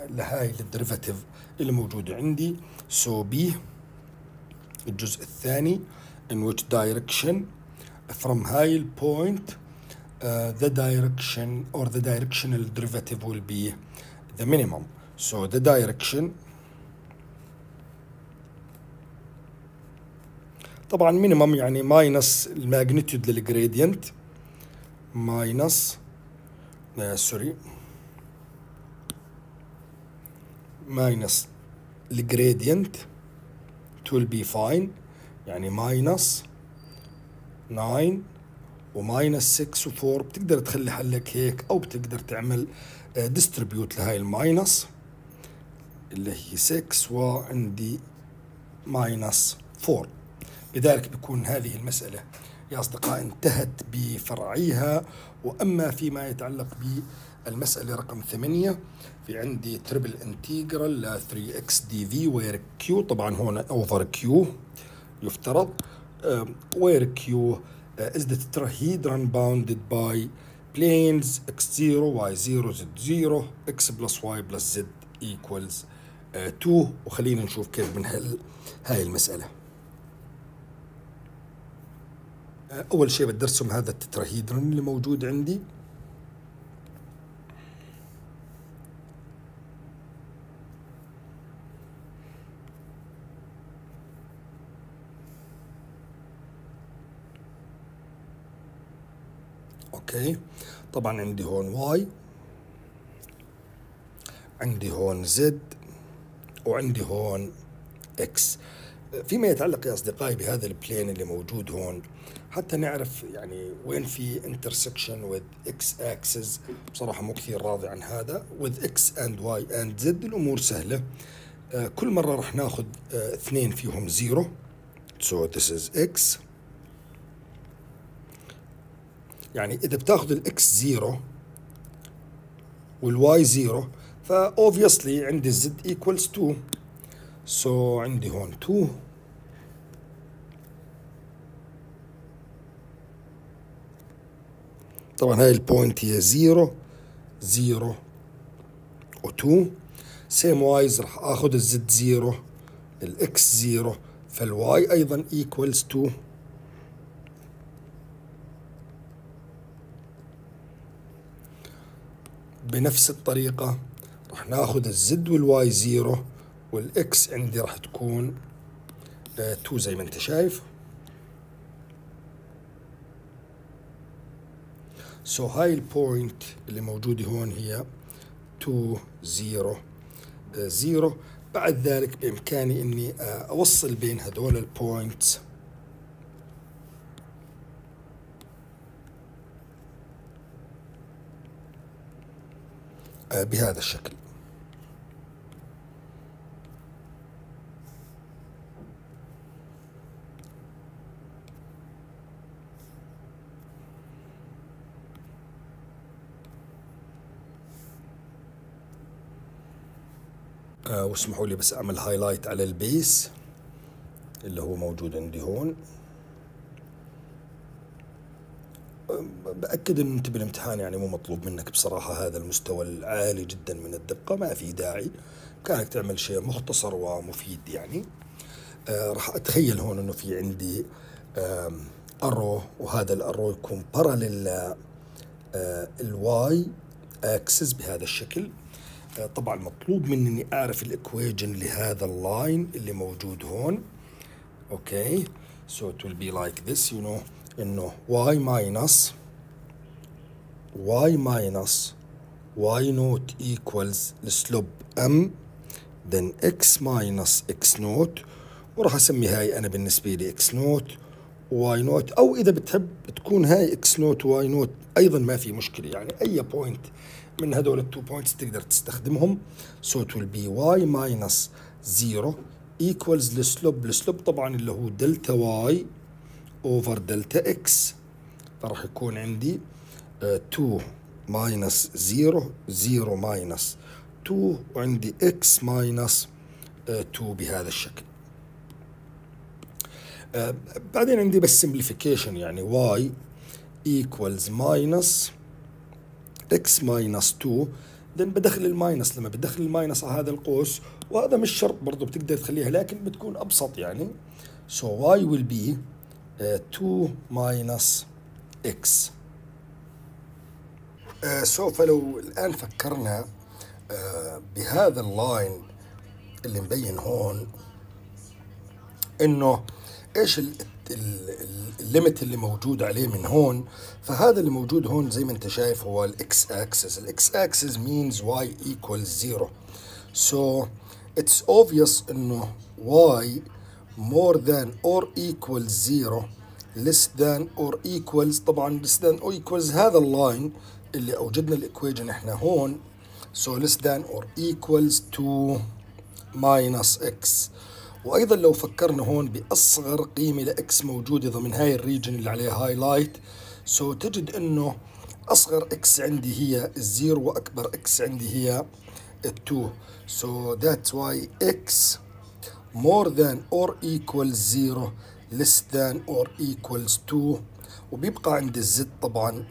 لهاي ال derivative اللي موجودة عندي. سو so B الجزء الثاني in which direction from هاي ال point uh, the direction or the directional derivative will be the minimum. So the direction طبعا minimum يعني minus ال magnitude لل gradient minus sorry minus ال gradient will be fine. يعني minus 9 و minus 6 و4 بتقدر تخلي حلك هيك أو بتقدر تعمل distribute لهاي ال minus اللي هي 6 وعندي minus 4 لذلك بيكون هذه المسألة يا أصدقاء انتهت بفرعيها وأما فيما يتعلق بالمسألة رقم ثمانية في عندي triple integral ل 3 x dv where Q طبعا هون over Q يفترض where Q is the tetrahedron bounded by planes x0 y0 z0 x plus y plus z equals 2 وخلينا نشوف كيف بنحل هاي المسألة. أول شيء بدي أرسم هذا ال tetrahedron اللي موجود عندي okay. طبعا عندي هون y عندي هون زد وعندي هون إكس. فيما يتعلق يا أصدقائي بهذا ال plane اللي موجود هون حتى نعرف يعني وين في intersection with x axis بصراحة مو كثير راضي عن هذا. with x and y and z الأمور سهلة. كل مرة راح ناخذ اثنين فيهم zero. So this is x. يعني إذا بتاخذ ال x zero وال y zero ف obviously عندي ال z equals 2 so عندي هون 2 طبعا هاي ال point هي 0 0 و2 same wise راح آخذ ال z 0 ال x 0 فال y أيضا equals 2 بنفس الطريقة. راح ناخذ ال z وال y zero وال x عندي راح تكون 2 زي ما أنت شايف. so هاي ال point اللي موجودة هون هي 2 0 0 بعد ذلك بإمكاني إني أوصل بين هدول ال points بهذا الشكل. آه واسمحوا لي بس أعمل highlight على ال base اللي هو موجود عندي هون. بأكد إن أنت بالامتحان يعني مو مطلوب منك بصراحة هذا المستوى العالي جدا من الدقة ما في داعي. كانك تعمل شيء مختصر ومفيد يعني. آه راح أتخيل هون إنه في عندي arrow وهذا ال arrow يكون parallel آه ال y axis بهذا الشكل. آه طبعا مطلوب مني إني أعرف ال equation لهذا ال line اللي موجود هون. okay. So it will be like this you know. إنه y minus y minus y naught equals ال slope m then x minus x naught. وراح أسمي هاي أنا بالنسبة لي x naught y naught. أو إذا بتحب تكون هاي x naught y naught أيضا ما في مشكلة. يعني أي point من هدول ال two points تقدر تستخدمهم. So it will be y minus 0 equals ال slope ال slope طبعا اللي هو delta y over delta x. فراح يكون عندي 2 minus 0 0 minus 2 وعندي x minus 2 بهذا الشكل. آه بعدين عندي بس simplification يعني y equals minus x minus 2 then بدخل ال minus لما بدخل ال minus على هذا القوس وهذا مش شرط برضه بتقدر تخليها لكن بتكون أبسط يعني. So y will be uh, 2 minus x. Uh, سوف لو الآن فكرنا uh, بهذا اللاين اللي مبين هون إنه إيش ال limit اللي موجود عليه من هون؟ فهذا اللي موجود هون زي ما انت شايف هو الاكس اكسس الاكس اكسس means y equals zero. So it's obvious إنه y more than or equals zero less than or equals طبعا less than or equals هذا اللاين اللي أوجدنا ال equation إحنا هون. So less than or equals to minus x. وأيضا لو فكرنا هون بأصغر قيمة ل x موجودة ضمن هاي ال region اللي عليها highlight so تجد إنه أصغر x عندي هي ال zero وأكبر x عندي هي ال two so that's why x more than or equals 0 less than or equals 2 وبيبقى عندي ال z طبعا.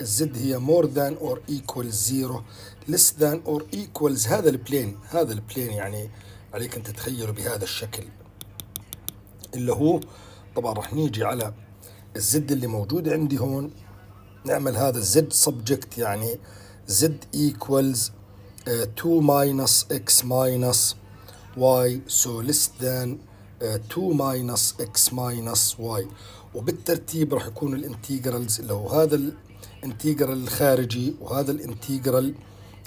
ال z هي more than or equals 0 less than or equals هذا ال plane هذا ال plane يعني عليك أن تتخيله بهذا الشكل. اللي هو طبعا راح نيجي على ال z اللي موجود عندي هون نعمل هذا ال z subject يعني z uh, 2 minus x minus y. Less than uh, 2 minus x minus y. وبالترتيب راح يكون ال integrals اللي هو هذا ال integral الخارجي وهذا ال integral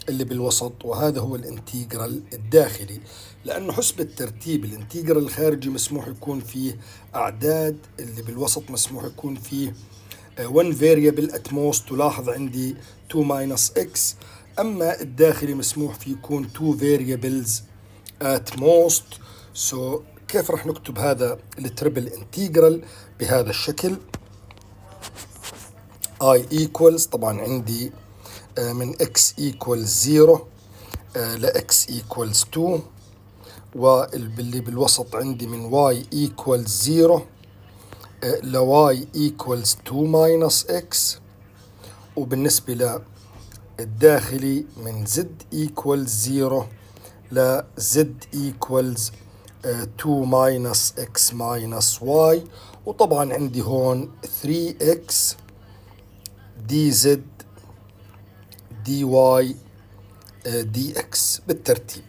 اللي بالوسط وهذا هو ال integral الداخلي. لأنه حسب الترتيب ال integral الخارجي مسموح يكون فيه أعداد اللي بالوسط مسموح يكون فيه 1 variable at most تلاحظ عندي 2 minus x. أما الداخلي مسموح فيه يكون 2 variables at most. So كيف راح نكتب هذا ال triple integral بهذا الشكل؟ I equals طبعا عندي من x equals 0 ل x equals 2 واللي بالوسط عندي من y equals 0 ل y equals 2 minus x وبالنسبة للداخلي من z equals 0 ل z equals 2 minus x minus y وطبعا عندي هون 3x dz dy dx بالترتيب.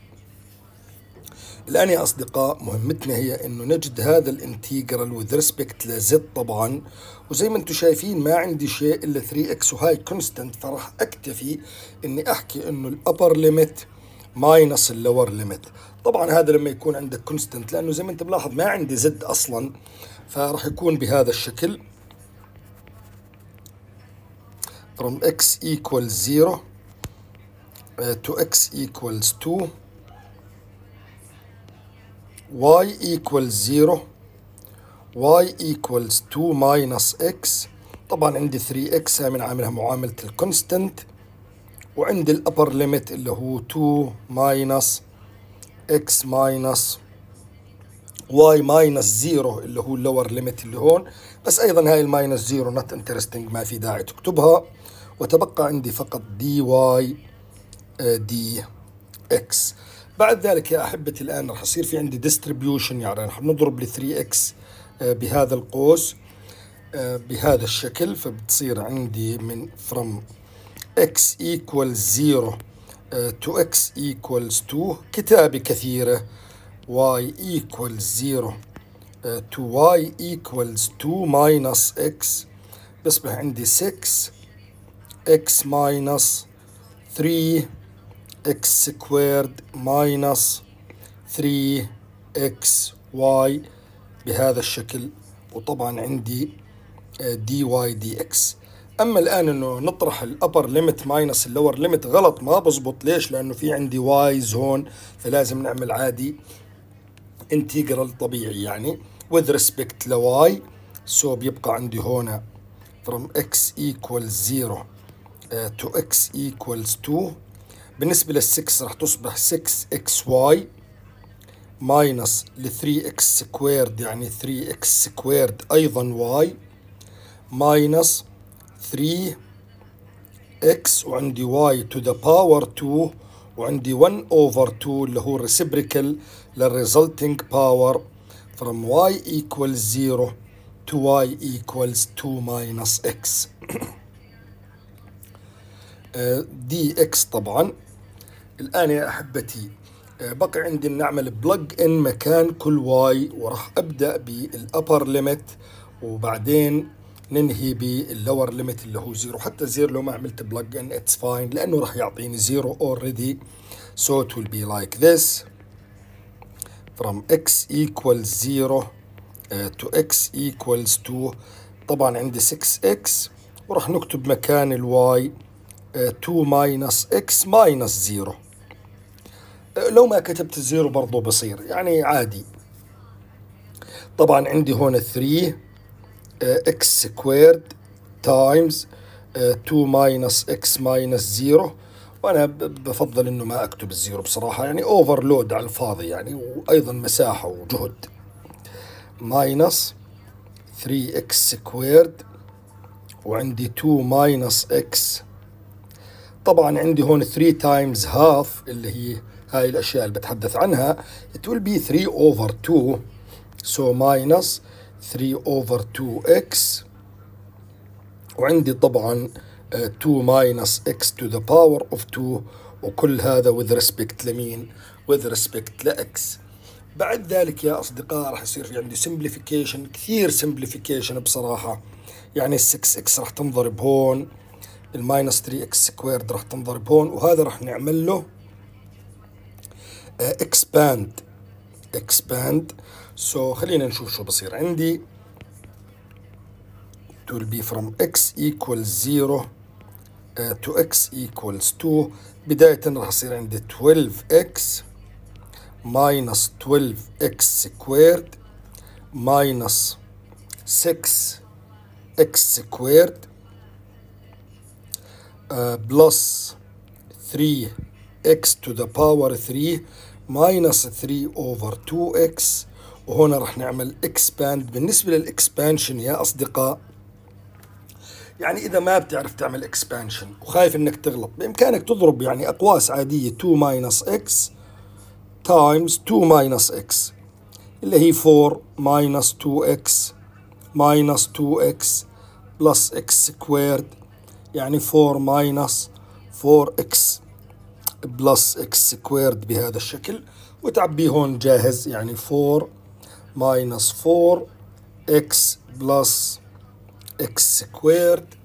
الآن يا أصدقاء مهمتنا هي أنه نجد هذا ال integral with respect ل z طبعا. وزي ما أنتم شايفين ما عندي شيء إلا 3x وهاي constant فراح أكتفي أني أحكي أنه ال upper limit minus ال lower limit طبعا هذا لما يكون عندك constant لأنه زي ما انت ملاحظ ما عندي z أصلا فراح يكون بهذا الشكل. from x equals 0 uh, to x equals 2 y equals 0 y equals 2 minus x. طبعا عندي 3x هاي من عاملها معاملة ال constant وعندي ال upper limit اللي هو 2 minus x minus y minus 0 اللي هو ال lower limit اللي هون. بس أيضا هاي ال minus 0 not interesting ما في داعي تكتبها. وتبقى عندي فقط y dy dx. بعد ذلك يا أحبتي الآن راح يصير في عندي distribution يعني راح نضرب ل 3 x بهذا القوس آه، بهذا الشكل فبتصير عندي من from x equals 0 آه، to x equals 2 كتابة كثيرة y equals 0 آه، to y equals 2 minus x. بيصبح عندي 6 x minus 3 x squared minus 3 x y بهذا الشكل. وطبعا عندي dy dx أما الآن إنه نطرح ال upper limit minus ال lower limit غلط ما بزبط. ليش؟ لأنه في عندي y's هون فلازم نعمل عادي integral طبيعي يعني. With respect ل y so بيبقى عندي هنا from x equals 0 uh, to x equals 2 بالنسبة لل6 راح تصبح 6xy minus ل 3x squared يعني 3x squared أيضا y minus 3 x وعندي y to the power 2 وعندي 1 over 2 اللي هو reciprocal للresulting power from y equals 0 to y equals 2 minus x dx طبعا الآن يا أحبتي بقي عندي نعمل plug in مكان كل y وراح أبدأ بال upper limit وبعدين ننهي بال lower limit اللي هو zero حتى zero لو ما عملت plug in it's fine لأنه راح يعطيني zero already so it will be like this. From x equals 0 uh, to x equals 2 طبعا عندي 6x وراح نكتب مكان ال y uh, 2 minus x minus 0 uh, لو ما كتبت ال zero برضو بصير يعني عادي. طبعا عندي هون 3 x squared times 2 minus x minus 0 وأنا بفضل إنه ما أكتب ال zero بصراحة يعني overload على الفاضي يعني وأيضا مساحة وجهد. Minus 3x squared وعندي 2 minus x. طبعا عندي هون 3 times half اللي هي هاي الأشياء اللي بتحدث عنها. It will be 3 over 2 so minus 3 over 2x وعندي طبعا 2 minus x to the power of 2 وكل هذا with respect لمين؟ With respect لx. بعد ذلك يا أصدقاء راح يصير في عندي simplification كثير simplification بصراحة. يعني ال 6x راح تنضرب هون ال minus 3x squared راح تنضرب هون وهذا راح نعمل له expand expand so خلينا نشوف شو بصير عندي it will be from x equals 0 uh, to x equals 2 بداية راح يصير عندي 12x minus 12x squared minus 6x squared uh, plus 3x to the power 3 minus 3 over 2x وهنا راح نعمل expand. بالنسبة للإكسبانشن يا أصدقاء يعني إذا ما بتعرف تعمل expansion وخايف إنك تغلط بإمكانك تضرب يعني أقواس عادية 2 minus x times 2 minus x اللي هي 4 minus 2x minus 2x plus x squared يعني 4 minus 4x plus x squared بهذا الشكل وتعبيه هون جاهز يعني 4 minus 4 x plus x squared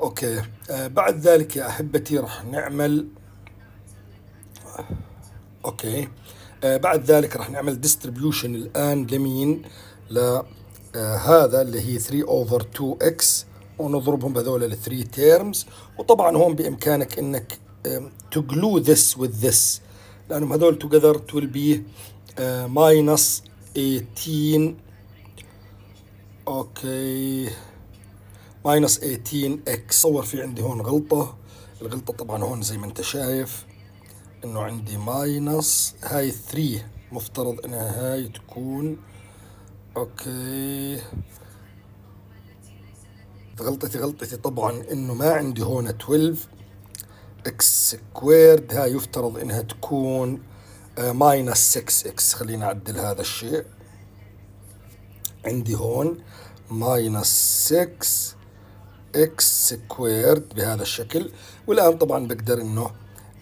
okay آه بعد ذلك يا أحبتي راح نعمل okay آه بعد ذلك راح نعمل distribution الآن لمين؟ لهذا آه اللي هي 3 over 2x ونضربهم بهذول ال 3 terms. وطبعا هون بإمكانك إنك glue this with this لأنهم هذول will be uh, minus 18 okay. minus 18 x squared في عندي هون غلطة. الغلطة طبعا هون زي ما أنت شايف إنه عندي minus هاي 3 مفترض إنها هاي تكون. okay. غلطتي غلطتي طبعا إنه ما عندي هون 12 x squared هاي يفترض إنها تكون minus 6 x خلينا نعدل هذا الشيء. عندي هون minus 6 x squared بهذا الشكل. والآن طبعا بقدر إنه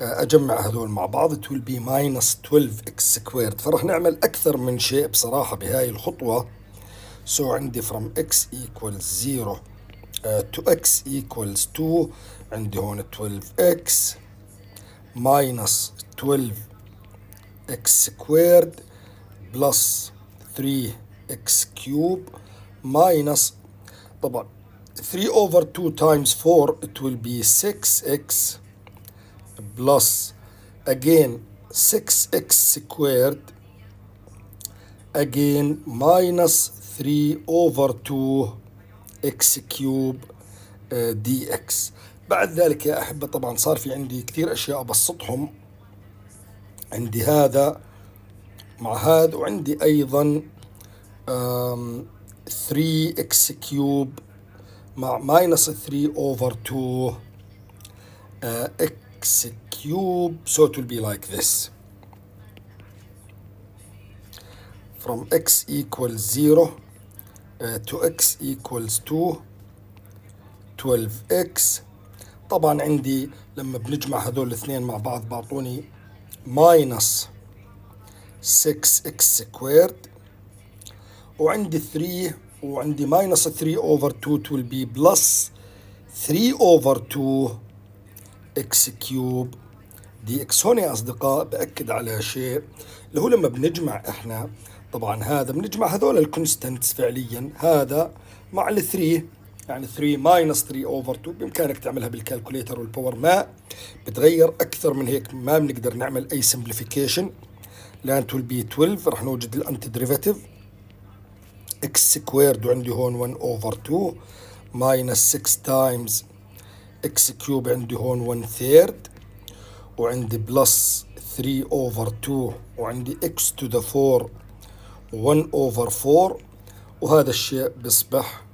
أجمع هذول مع بعض. It will be minus 12 x squared. فرح نعمل أكثر من شيء بصراحة بهاي الخطوة. So عندي from x equals 0 uh, to x equals 2 عندي هون 12x minus 12 x squared plus 3x cube minus طبعا 3 over 2 times 4 it will be 6x plus again 6x squared again minus 3 over 2 x cube dx بعد ذلك يا أحبة طبعا صار في عندي كثير أشياء أبسطهم. عندي هذا مع هذا وعندي أيضا 3x cube مع minus 3 over 2 uh, x cube so it will be like this. From x equals 0 uh, to x equals 2 12x طبعا عندي لما بنجمع هذول الاثنين مع بعض بعطوني minus 6x squared. وعندي 3 وعندي minus 3 over 2 it will be plus 3 over 2 إكس كيوب دي هون يا أصدقاء بأكد على شيء اللي هو لما بنجمع إحنا طبعا هذا بنجمع هذول ال constants فعليا. هذا مع ال 3 يعني 3 minus 3 over 2 بإمكانك تعملها بال calculator وال power ما بتغير أكثر من هيك. ما بنقدر نعمل أي simplification لأن it will be 12 رح نوجد ال antiderivative x squared وعندي هون 1 over 2 minus 6 times x cubed عندي هون 1 third وعندي plus 3 over 2 وعندي x to the 4 1 over 4 وهذا الشيء بيصبح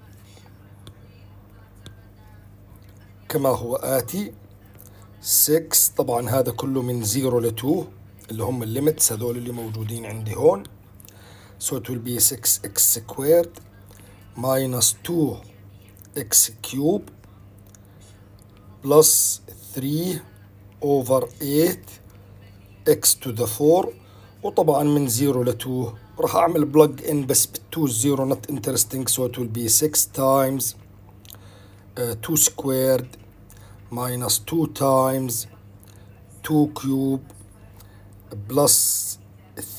كما هو آتي 6 طبعا هذا كله من 0 ل 2 اللي هم ال limits هذول اللي موجودين عندي هون. So it will be 6x squared minus 2x cube plus 3 over 8 x to the 4 وطبعا من 0 ل 2 راح أعمل بلج ان بس بال 2 0 not interesting so it will be 6 times uh, 2 squared minus 2 times 2 cube plus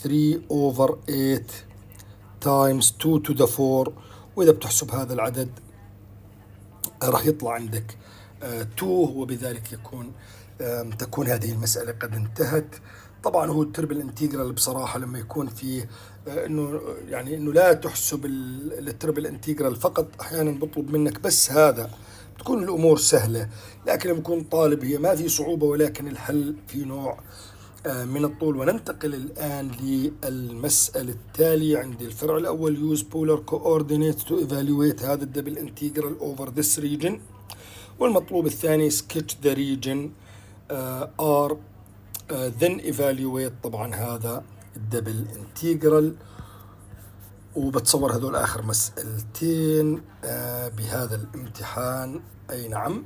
3 over 8 times 2 to the 4 وإذا بتحسب هذا العدد راح يطلع عندك 2 وبذلك يكون تكون هذه المسألة قد انتهت. طبعا هو ال triple integral بصراحة لما يكون في آه، إنه يعني إنه لا تحسب ال triple integral فقط أحيانا بطلب منك بس هذا. تكون الأمور سهلة لكن يكون طالب هي ما في صعوبة ولكن الحل في نوع آه، من الطول. وننتقل الآن للمسألة التالية عندي الفرع الأول. Use polar coordinates to evaluate هذا ال double integral over this region. والمطلوب الثاني region uh, R uh, then evaluate طبعا هذا ال double integral وبتصور هذول آخر مسألتين uh, بهذا الامتحان. أي نعم.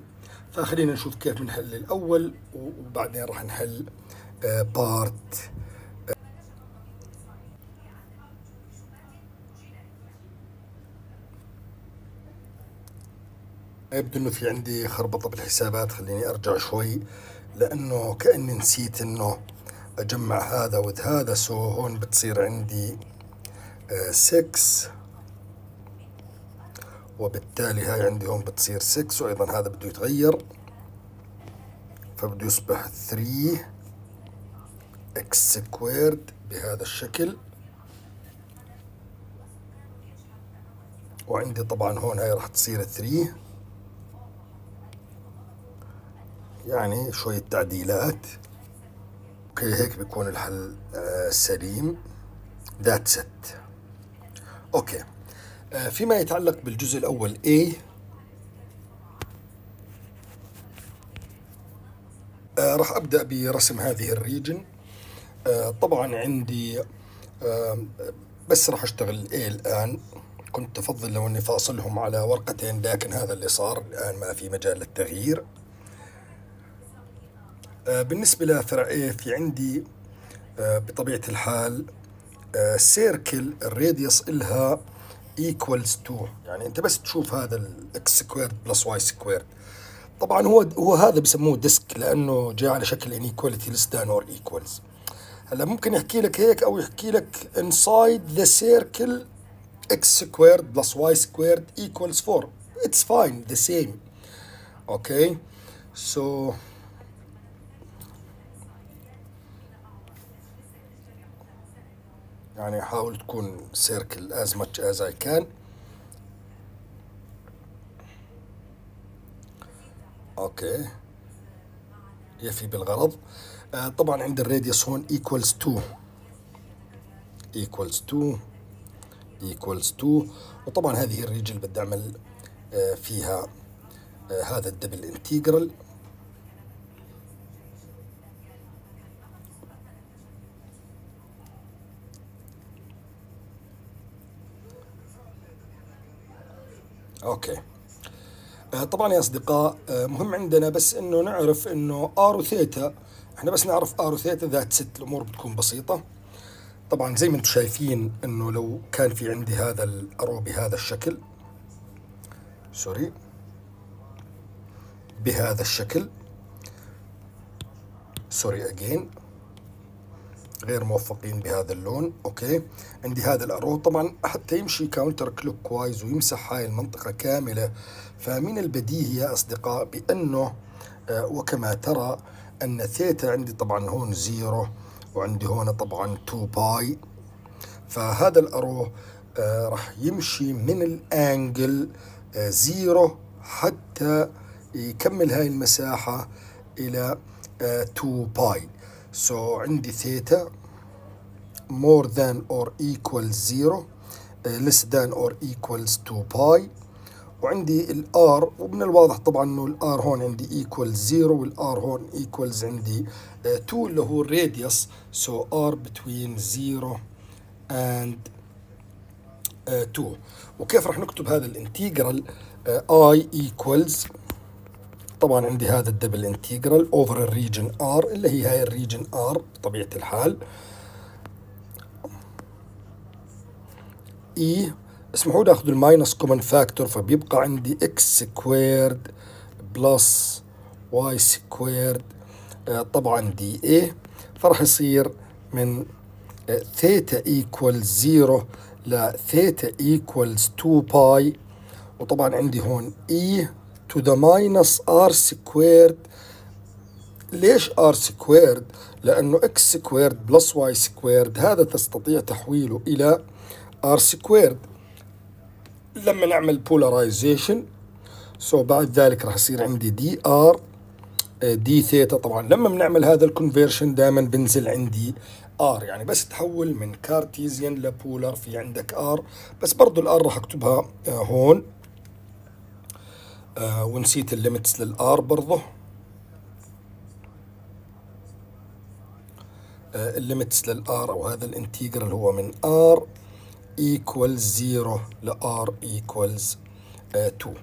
فخلينا نشوف كيف بنحل الأول وبعدين راح نحل part يبدو إنه في عندي خربطة بالحسابات خليني أرجع شوي لأنه كأني نسيت إنه أجمع هذا with هذا so هون بتصير عندي 6 وبالتالي هاي عندي هون بتصير 6 وأيضا هذا بده يتغير. فبده يصبح 3 x squared بهذا الشكل. وعندي طبعا هون هاي راح تصير 3 يعني شوية تعديلات. أوكي هيك بيكون الحل آه سليم. that's it okay. آه فيما يتعلق بالجزء الأول A. آه راح أبدأ برسم هذه ال region. طبعا عندي بس راح أشتغل A الآن. كنت أفضل لو إني فاصلهم على ورقتين لكن هذا اللي صار. الآن ما في مجال للتغيير. بالنسبة لفرع A في عندي آه بطبيعة الحال circle ال radius إلها equals 2 يعني أنت بس تشوف هذا ال x squared plus y squared طبعا هو هو هذا بسموه disk لأنه جاء على شكل inequality less than or equals. هلا ممكن يحكي لك هيك أو يحكي لك inside the circle x squared plus y squared equals 4 it's fine the same. Okay? So يعني حاول تكون circle as much as I can. أوكي يفي بالغرض آه طبعا عند الراديوس هون equals 2 equals 2 equals 2 وطبعا هذه الريجل بدي أعمل آه فيها آه هذا ال double integral okay. آه، طبعا يا أصدقاء آه، مهم عندنا بس إنه نعرف إنه r و theta إحنا بس نعرف r و theta that's it الأمور بتكون بسيطة. طبعا زي ما أنتم شايفين إنه لو كان في عندي هذا ال arrow بهذا الشكل sorry بهذا الشكل sorry again. غير موفقين بهذا اللون okay؟ عندي هذا ال arrow. طبعا حتى يمشي counterclockwise ويمسح هاي المنطقة كاملة. فمن البديهي يا أصدقاء بأنه آه وكما ترى أن ثيتا عندي طبعا هون zero وعندي هون طبعا 2 pi. فهذا ال arrow آه راح يمشي من ال angle آه zero حتى يكمل هاي المساحة إلى 2 pi. So عندي theta more than or equals 0 uh, less than or equals 2 pi وعندي ال r ومن الواضح طبعا إنه ال r هون عندي equals 0 وال r هون equals عندي uh, 2 اللي هو ال radius r between 0 and uh, 2 وكيف راح نكتب هذا ال integral i equals طبعا عندي هذا ال double integral over ال region R اللي هي هاي ال region R بطبيعة الحال. اي اسمحوا لي آخذ ال minus common factor فبيبقى عندي x squared plus y squared طبعا d A فراح يصير من theta equal zero ل theta equals 2 pi وطبعا عندي هون e to the minus r squared. ليش r squared لأنه x squared plus y squared هذا تستطيع تحويله إلى r squared. لما نعمل polarization so so بعد ذلك راح يصير عندي d r d theta طبعا لما بنعمل هذا ال conversion دائما بنزل عندي r يعني بس تحول من Cartesian ل polar في عندك r بس برضو ال r راح أكتبها هون. آه ونسيت ال limits لل r برضه. آه ال limits لل r أو هذا ال integral هو من r equals 0 ل r equals آه 2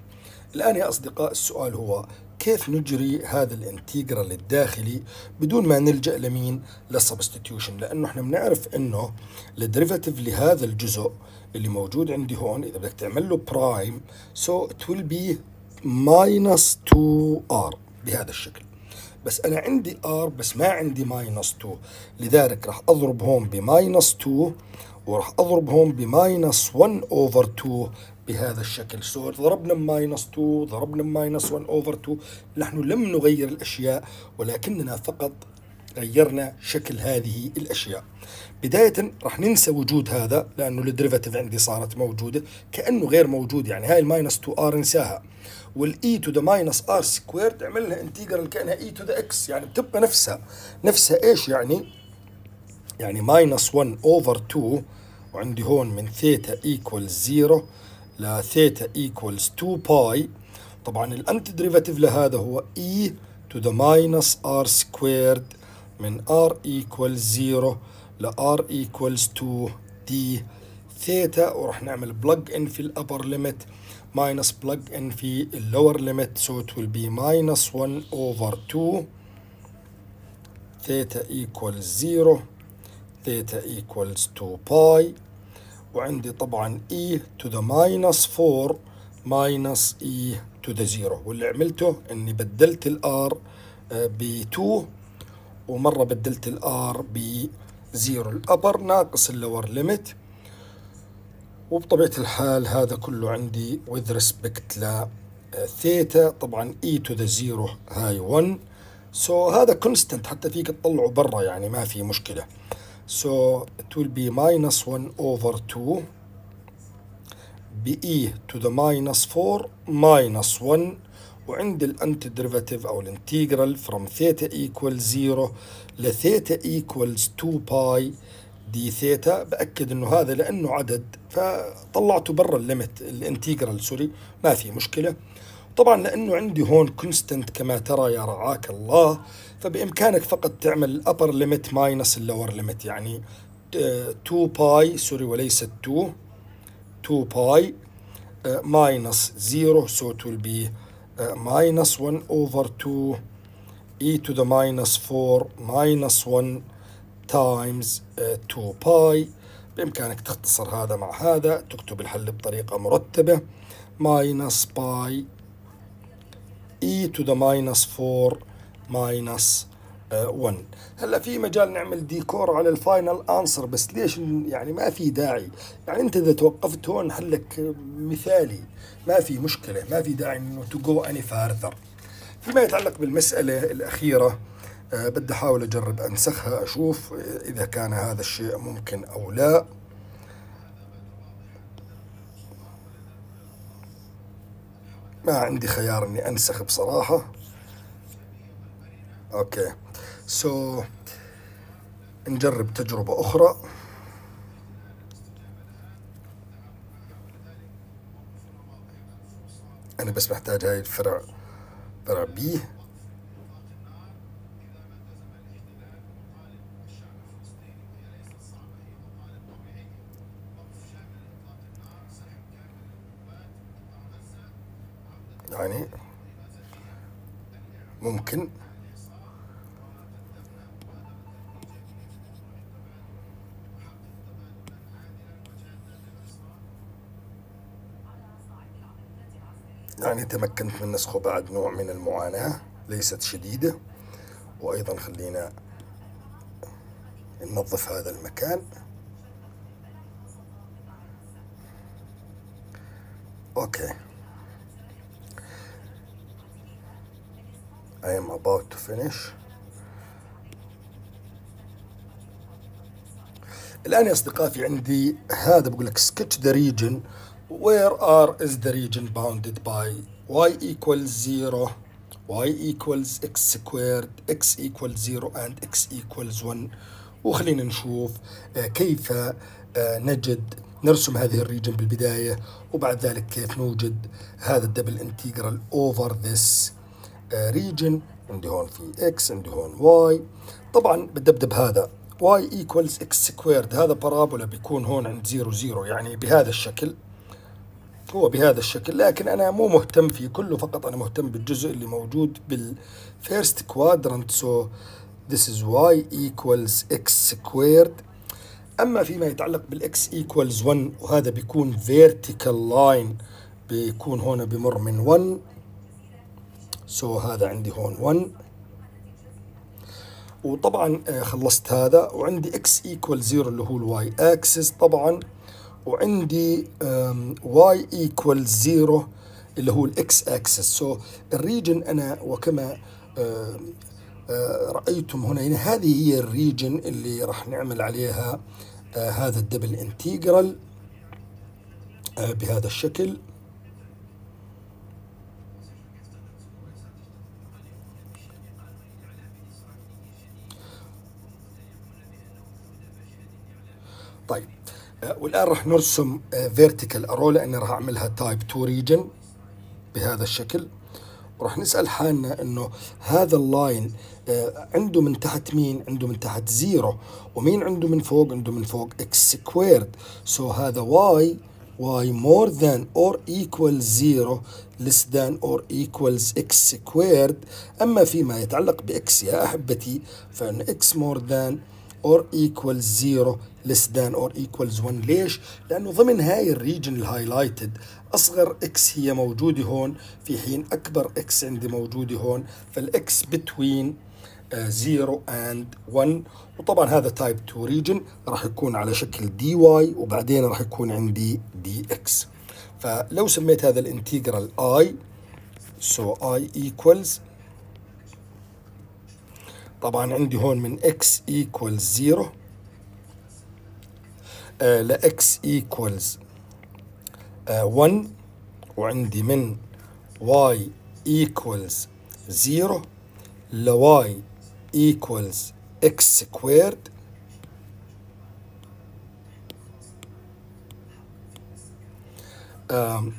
الآن يا أصدقاء السؤال هو كيف نجري هذا ال integral الداخلي بدون ما نلجأ لمين؟ لل substitution لأنه إحنا بنعرف أنه ال derivative لهذا الجزء اللي موجود عندي هون إذا بدك تعمل له prime so it will be minus 2r بهذا الشكل. بس أنا عندي r بس ما عندي minus 2 لذلك راح أضرب هون ب minus 2 وراح أضرب هون ب minus 1 over 2 بهذا الشكل. so ضربنا ب minus 2 ضربنا ب minus 1 over 2 نحن لم نغير الأشياء ولكننا فقط غيرنا شكل هذه الأشياء. بداية راح ننسى وجود هذا لأنه ال derivative عندي صارت موجودة كأنه غير موجود. يعني هاي ال minus 2 r نساها. وال e to the minus r squared عملنا integral كانها e to the x يعني بتبقى نفسها. نفسها إيش يعني؟ يعني minus 1 over 2 وعندي هون من theta equal 0 ل theta equals 2 pi طبعا ال anti derivative لهذا هو e to the minus r squared من r equals 0 ل r equals 2 d theta. وراح نعمل plug in في ال upper limit minus plug in في ال lower limit so it will be minus 1 over 2 theta equals 0 theta equals 2 pi وعندي طبعا e to the minus 4 minus e to the 0 واللي عملته إني بدلت ال r آه، ب 2 ومرة بدلت ال r ب 0 ال upper ناقص ال lower limit وبطبيعة الحال هذا كله عندي with respect ل ثيتا طبعا e to the 0 هاي 1 so هذا constant حتى فيك تطلعه برا يعني ما في مشكلة. So it will be minus 1 over 2 ب e to the minus 4 minus 1 وعند ال anti derivative أو ال integral from theta equals 0 ل theta equals 2 pi d theta بأكد إنه هذا لأنه عدد فطلعته برا ال limit ال integral sorry ما في مشكلة. طبعا لأنه عندي هون constant كما ترى يا رعاك الله فبإمكانك فقط تعمل ال upper limit minus ال lower limit يعني 2 pi sorry وليست 2 2 pi minus 0 so it will be minus 1 over 2 e to the minus 4 minus 1 times 2 pi بإمكانك تختصر هذا مع هذا تكتب الحل بطريقة مرتبة. minus pi e to the minus 4 minus 1 هلا في مجال نعمل ديكور على ال final answer بس ليش؟ يعني ما في داعي. يعني أنت إذا توقفت هون حلك مثالي. ما في مشكلة ما في داعي إنه to go any further فيما يتعلق بالمسألة الأخيرة بدي أحاول أجرب أنسخها أشوف إذا كان هذا الشيء ممكن أو لا. ما عندي خيار إني أنسخ بصراحة. okay. so so, نجرب تجربة أخرى. أنا بس محتاج هاي الفرع فرع بي يعني ممكن. يعني تمكنت من نسخه بعد نوع من المعاناة ليست شديدة. وأيضا خلينا ننظف هذا المكان. أوكي. I am about to finish الآن يا أصدقائي عندي هذا بقول لك sketch the region where r is the region bounded by y equals 0 y equals x squared x equals 0 and x equals 1 وخلينا نشوف كيف نجد نرسم هذه الريجن بالبداية وبعد ذلك كيف نوجد هذا الدبل انتجرال over this region عندي هون في x عندي هون y. طبعا بدبدب هذا. Y equals x squared. هذا بارابولا بيكون هون عند 0 0 يعني بهذا الشكل. هو بهذا الشكل لكن أنا مو مهتم فيه كله فقط أنا مهتم بالجزء اللي موجود بال first quadrant so this is y equals x squared. أما فيما يتعلق بالx equals 1 وهذا بيكون vertical line بيكون هنا بمر من 1 سو هذا عندي هون 1 وطبعا خلصت هذا. وعندي x equal 0 اللي هو ال y axis طبعا. وعندي y equal 0 اللي هو ال x axis so ال region أنا وكما رأيتم هنا يعني هذه هي ال region اللي راح نعمل عليها هذا ال double integral بهذا الشكل. طيب والآن راح نرسم vertical arrow لأني راح أعملها type 2 region بهذا الشكل. وراح نسأل حالنا إنه هذا ال line آه، عنده من تحت مين؟ عنده من تحت zero ومين عنده من فوق؟ عنده من فوق x squared so هذا y more than or equals 0 less than or equals x squared. أما فيما يتعلق ب x يا أحبتي فإن x more than or equals 0 less than or equals 1 ليش؟ لأنه ضمن هاي ال region ال highlighted أصغر x هي موجودة هون في حين أكبر x عندي موجودة هون فال x between 0 and 1 وطبعا هذا type 2 region راح يكون على شكل dy وبعدين راح يكون عندي dx فلو سميت هذا ال integral I سو اي ايكوالز طبعا عندي هون من x equals 0 ل x equals آه 1 وعندي من y equals 0 ل y equals x squared.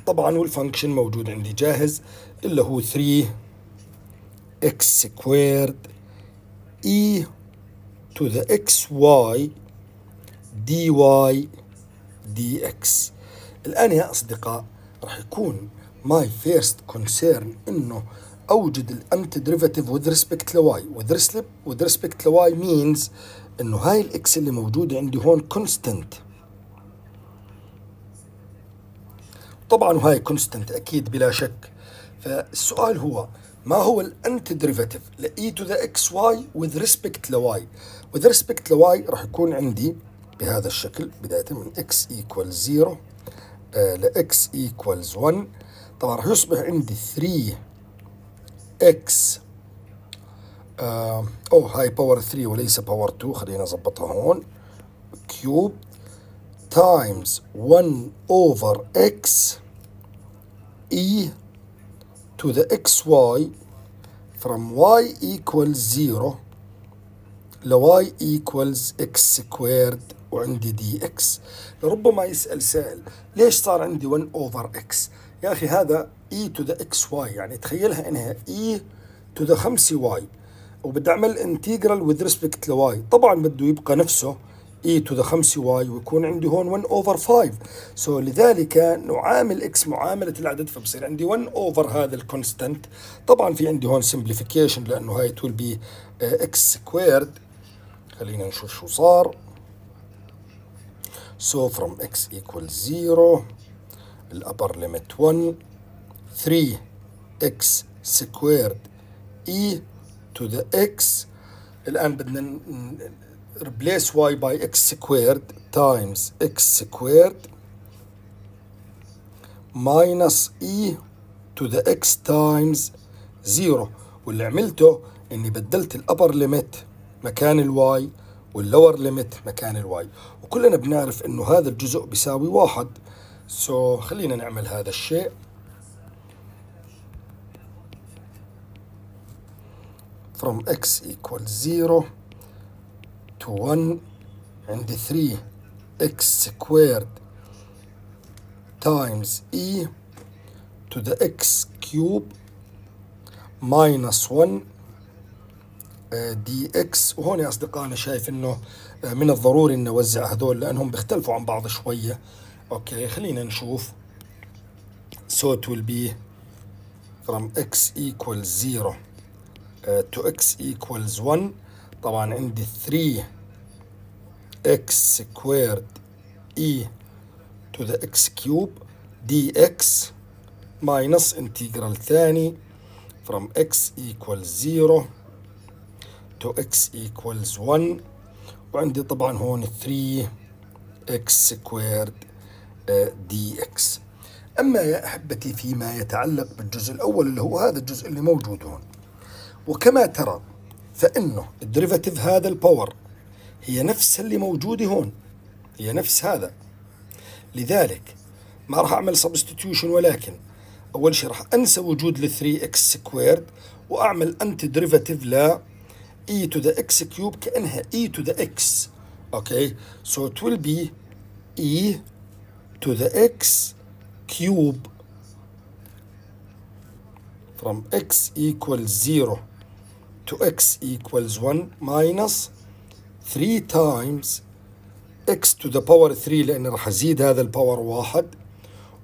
طبعا وال function موجود عندي جاهز اللي هو 3 x squared e to the xy dy dx. الآن يا أصدقاء راح يكون my first concern إنه أوجد ال antiderivative with respect ل y with respect ل y means إنه هاي ال x اللي موجودة عندي هون constant طبعا وهاي constant أكيد بلا شك. فالسؤال هو ما هو ال antiderivative ل e to the x y with respect ل y with respect ل y راح يكون عندي بهذا الشكل بداية من x equals 0 آه ل x equals 1 طبعا راح يصبح عندي 3 x آه أو هاي power 3 وليس power 2 خلينا نظبطها هون. cube times 1 over x e to the xy from y equals 0 ل y equals x squared. وعندي dx. لربما يسأل سائل ليش صار عندي 1 over x يا أخي هذا e to the xy يعني تخيلها إنها e to the 5 y. وبدي أعمل integral with respect ل y. طبعا بده يبقى نفسه e to the 5 y ويكون عندي هون 1 over 5 so لذلك نعامل x معاملة العدد فبصير عندي 1 over هذا ال constant طبعا في عندي هون simplification لأنه هاي it'll be x squared. خلينا نشوف شو صار. so from x equals 0 الأبر ليميت 1 3 x سكويرد e to the x الآن بدنا replace y by x squared times x squared minus e to the x times 0 واللي عملته اني بدلت الابر ليميت مكان الواي وال lower limit مكان ال y. وكلنا بنعرف إنه هذا الجزء بيساوي واحد. so so, خلينا نعمل هذا الشيء. From x equals 0 to 1 عندي 3 x squared times e to the x cube minus 1 dx وهون يا أصدقائنا شايف إنه من الضروري إن نوزع هذول لأنهم بيختلفوا عن بعض شوية. أوكي خلينا نشوف. So it will be from x equals 0 uh, to x equals 1 طبعا عندي 3 x squared e to the x cube dx minus integral ثاني from x equals 0 to x equals 1 وعندي طبعا هون 3 x squared dx أما يا أحبتي فيما يتعلق بالجزء الأول اللي هو هذا الجزء اللي موجود هون. وكما ترى فإنه ال derivative هذا ال power هي نفس اللي موجودة هون. هي نفس هذا. لذلك ما راح أعمل substitution ولكن أول شيء راح أنسى وجود ال 3 x squared وأعمل أنتي ديريفاتيف ل e to the x cube كأنها e to the x okay so it will be e to the x cube from x equals 0 to x equals 1 minus 3 times x to the power 3 لأن راح أزيد هذا الباور واحد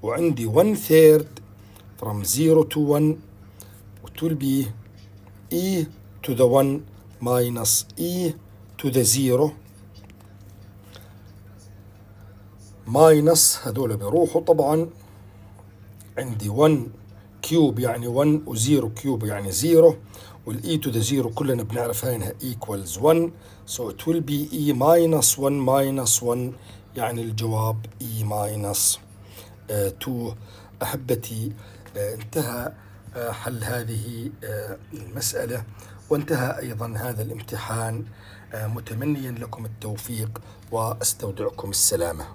وعندي 1 third from 0 to 1 it will be e to the 1 minus e to the 0 minus هذول بيروحوا طبعا. عندي 1 cube يعني 1 و0 cube يعني 0 وال e to the 0 كلنا بنعرف هاي إنها equals 1 so it will be e minus 1 minus 1 يعني الجواب e minus 2 أحبتي انتهى حل هذه المسألة. وانتهى أيضا هذا الامتحان. متمنيا لكم التوفيق واستودعكم السلامة.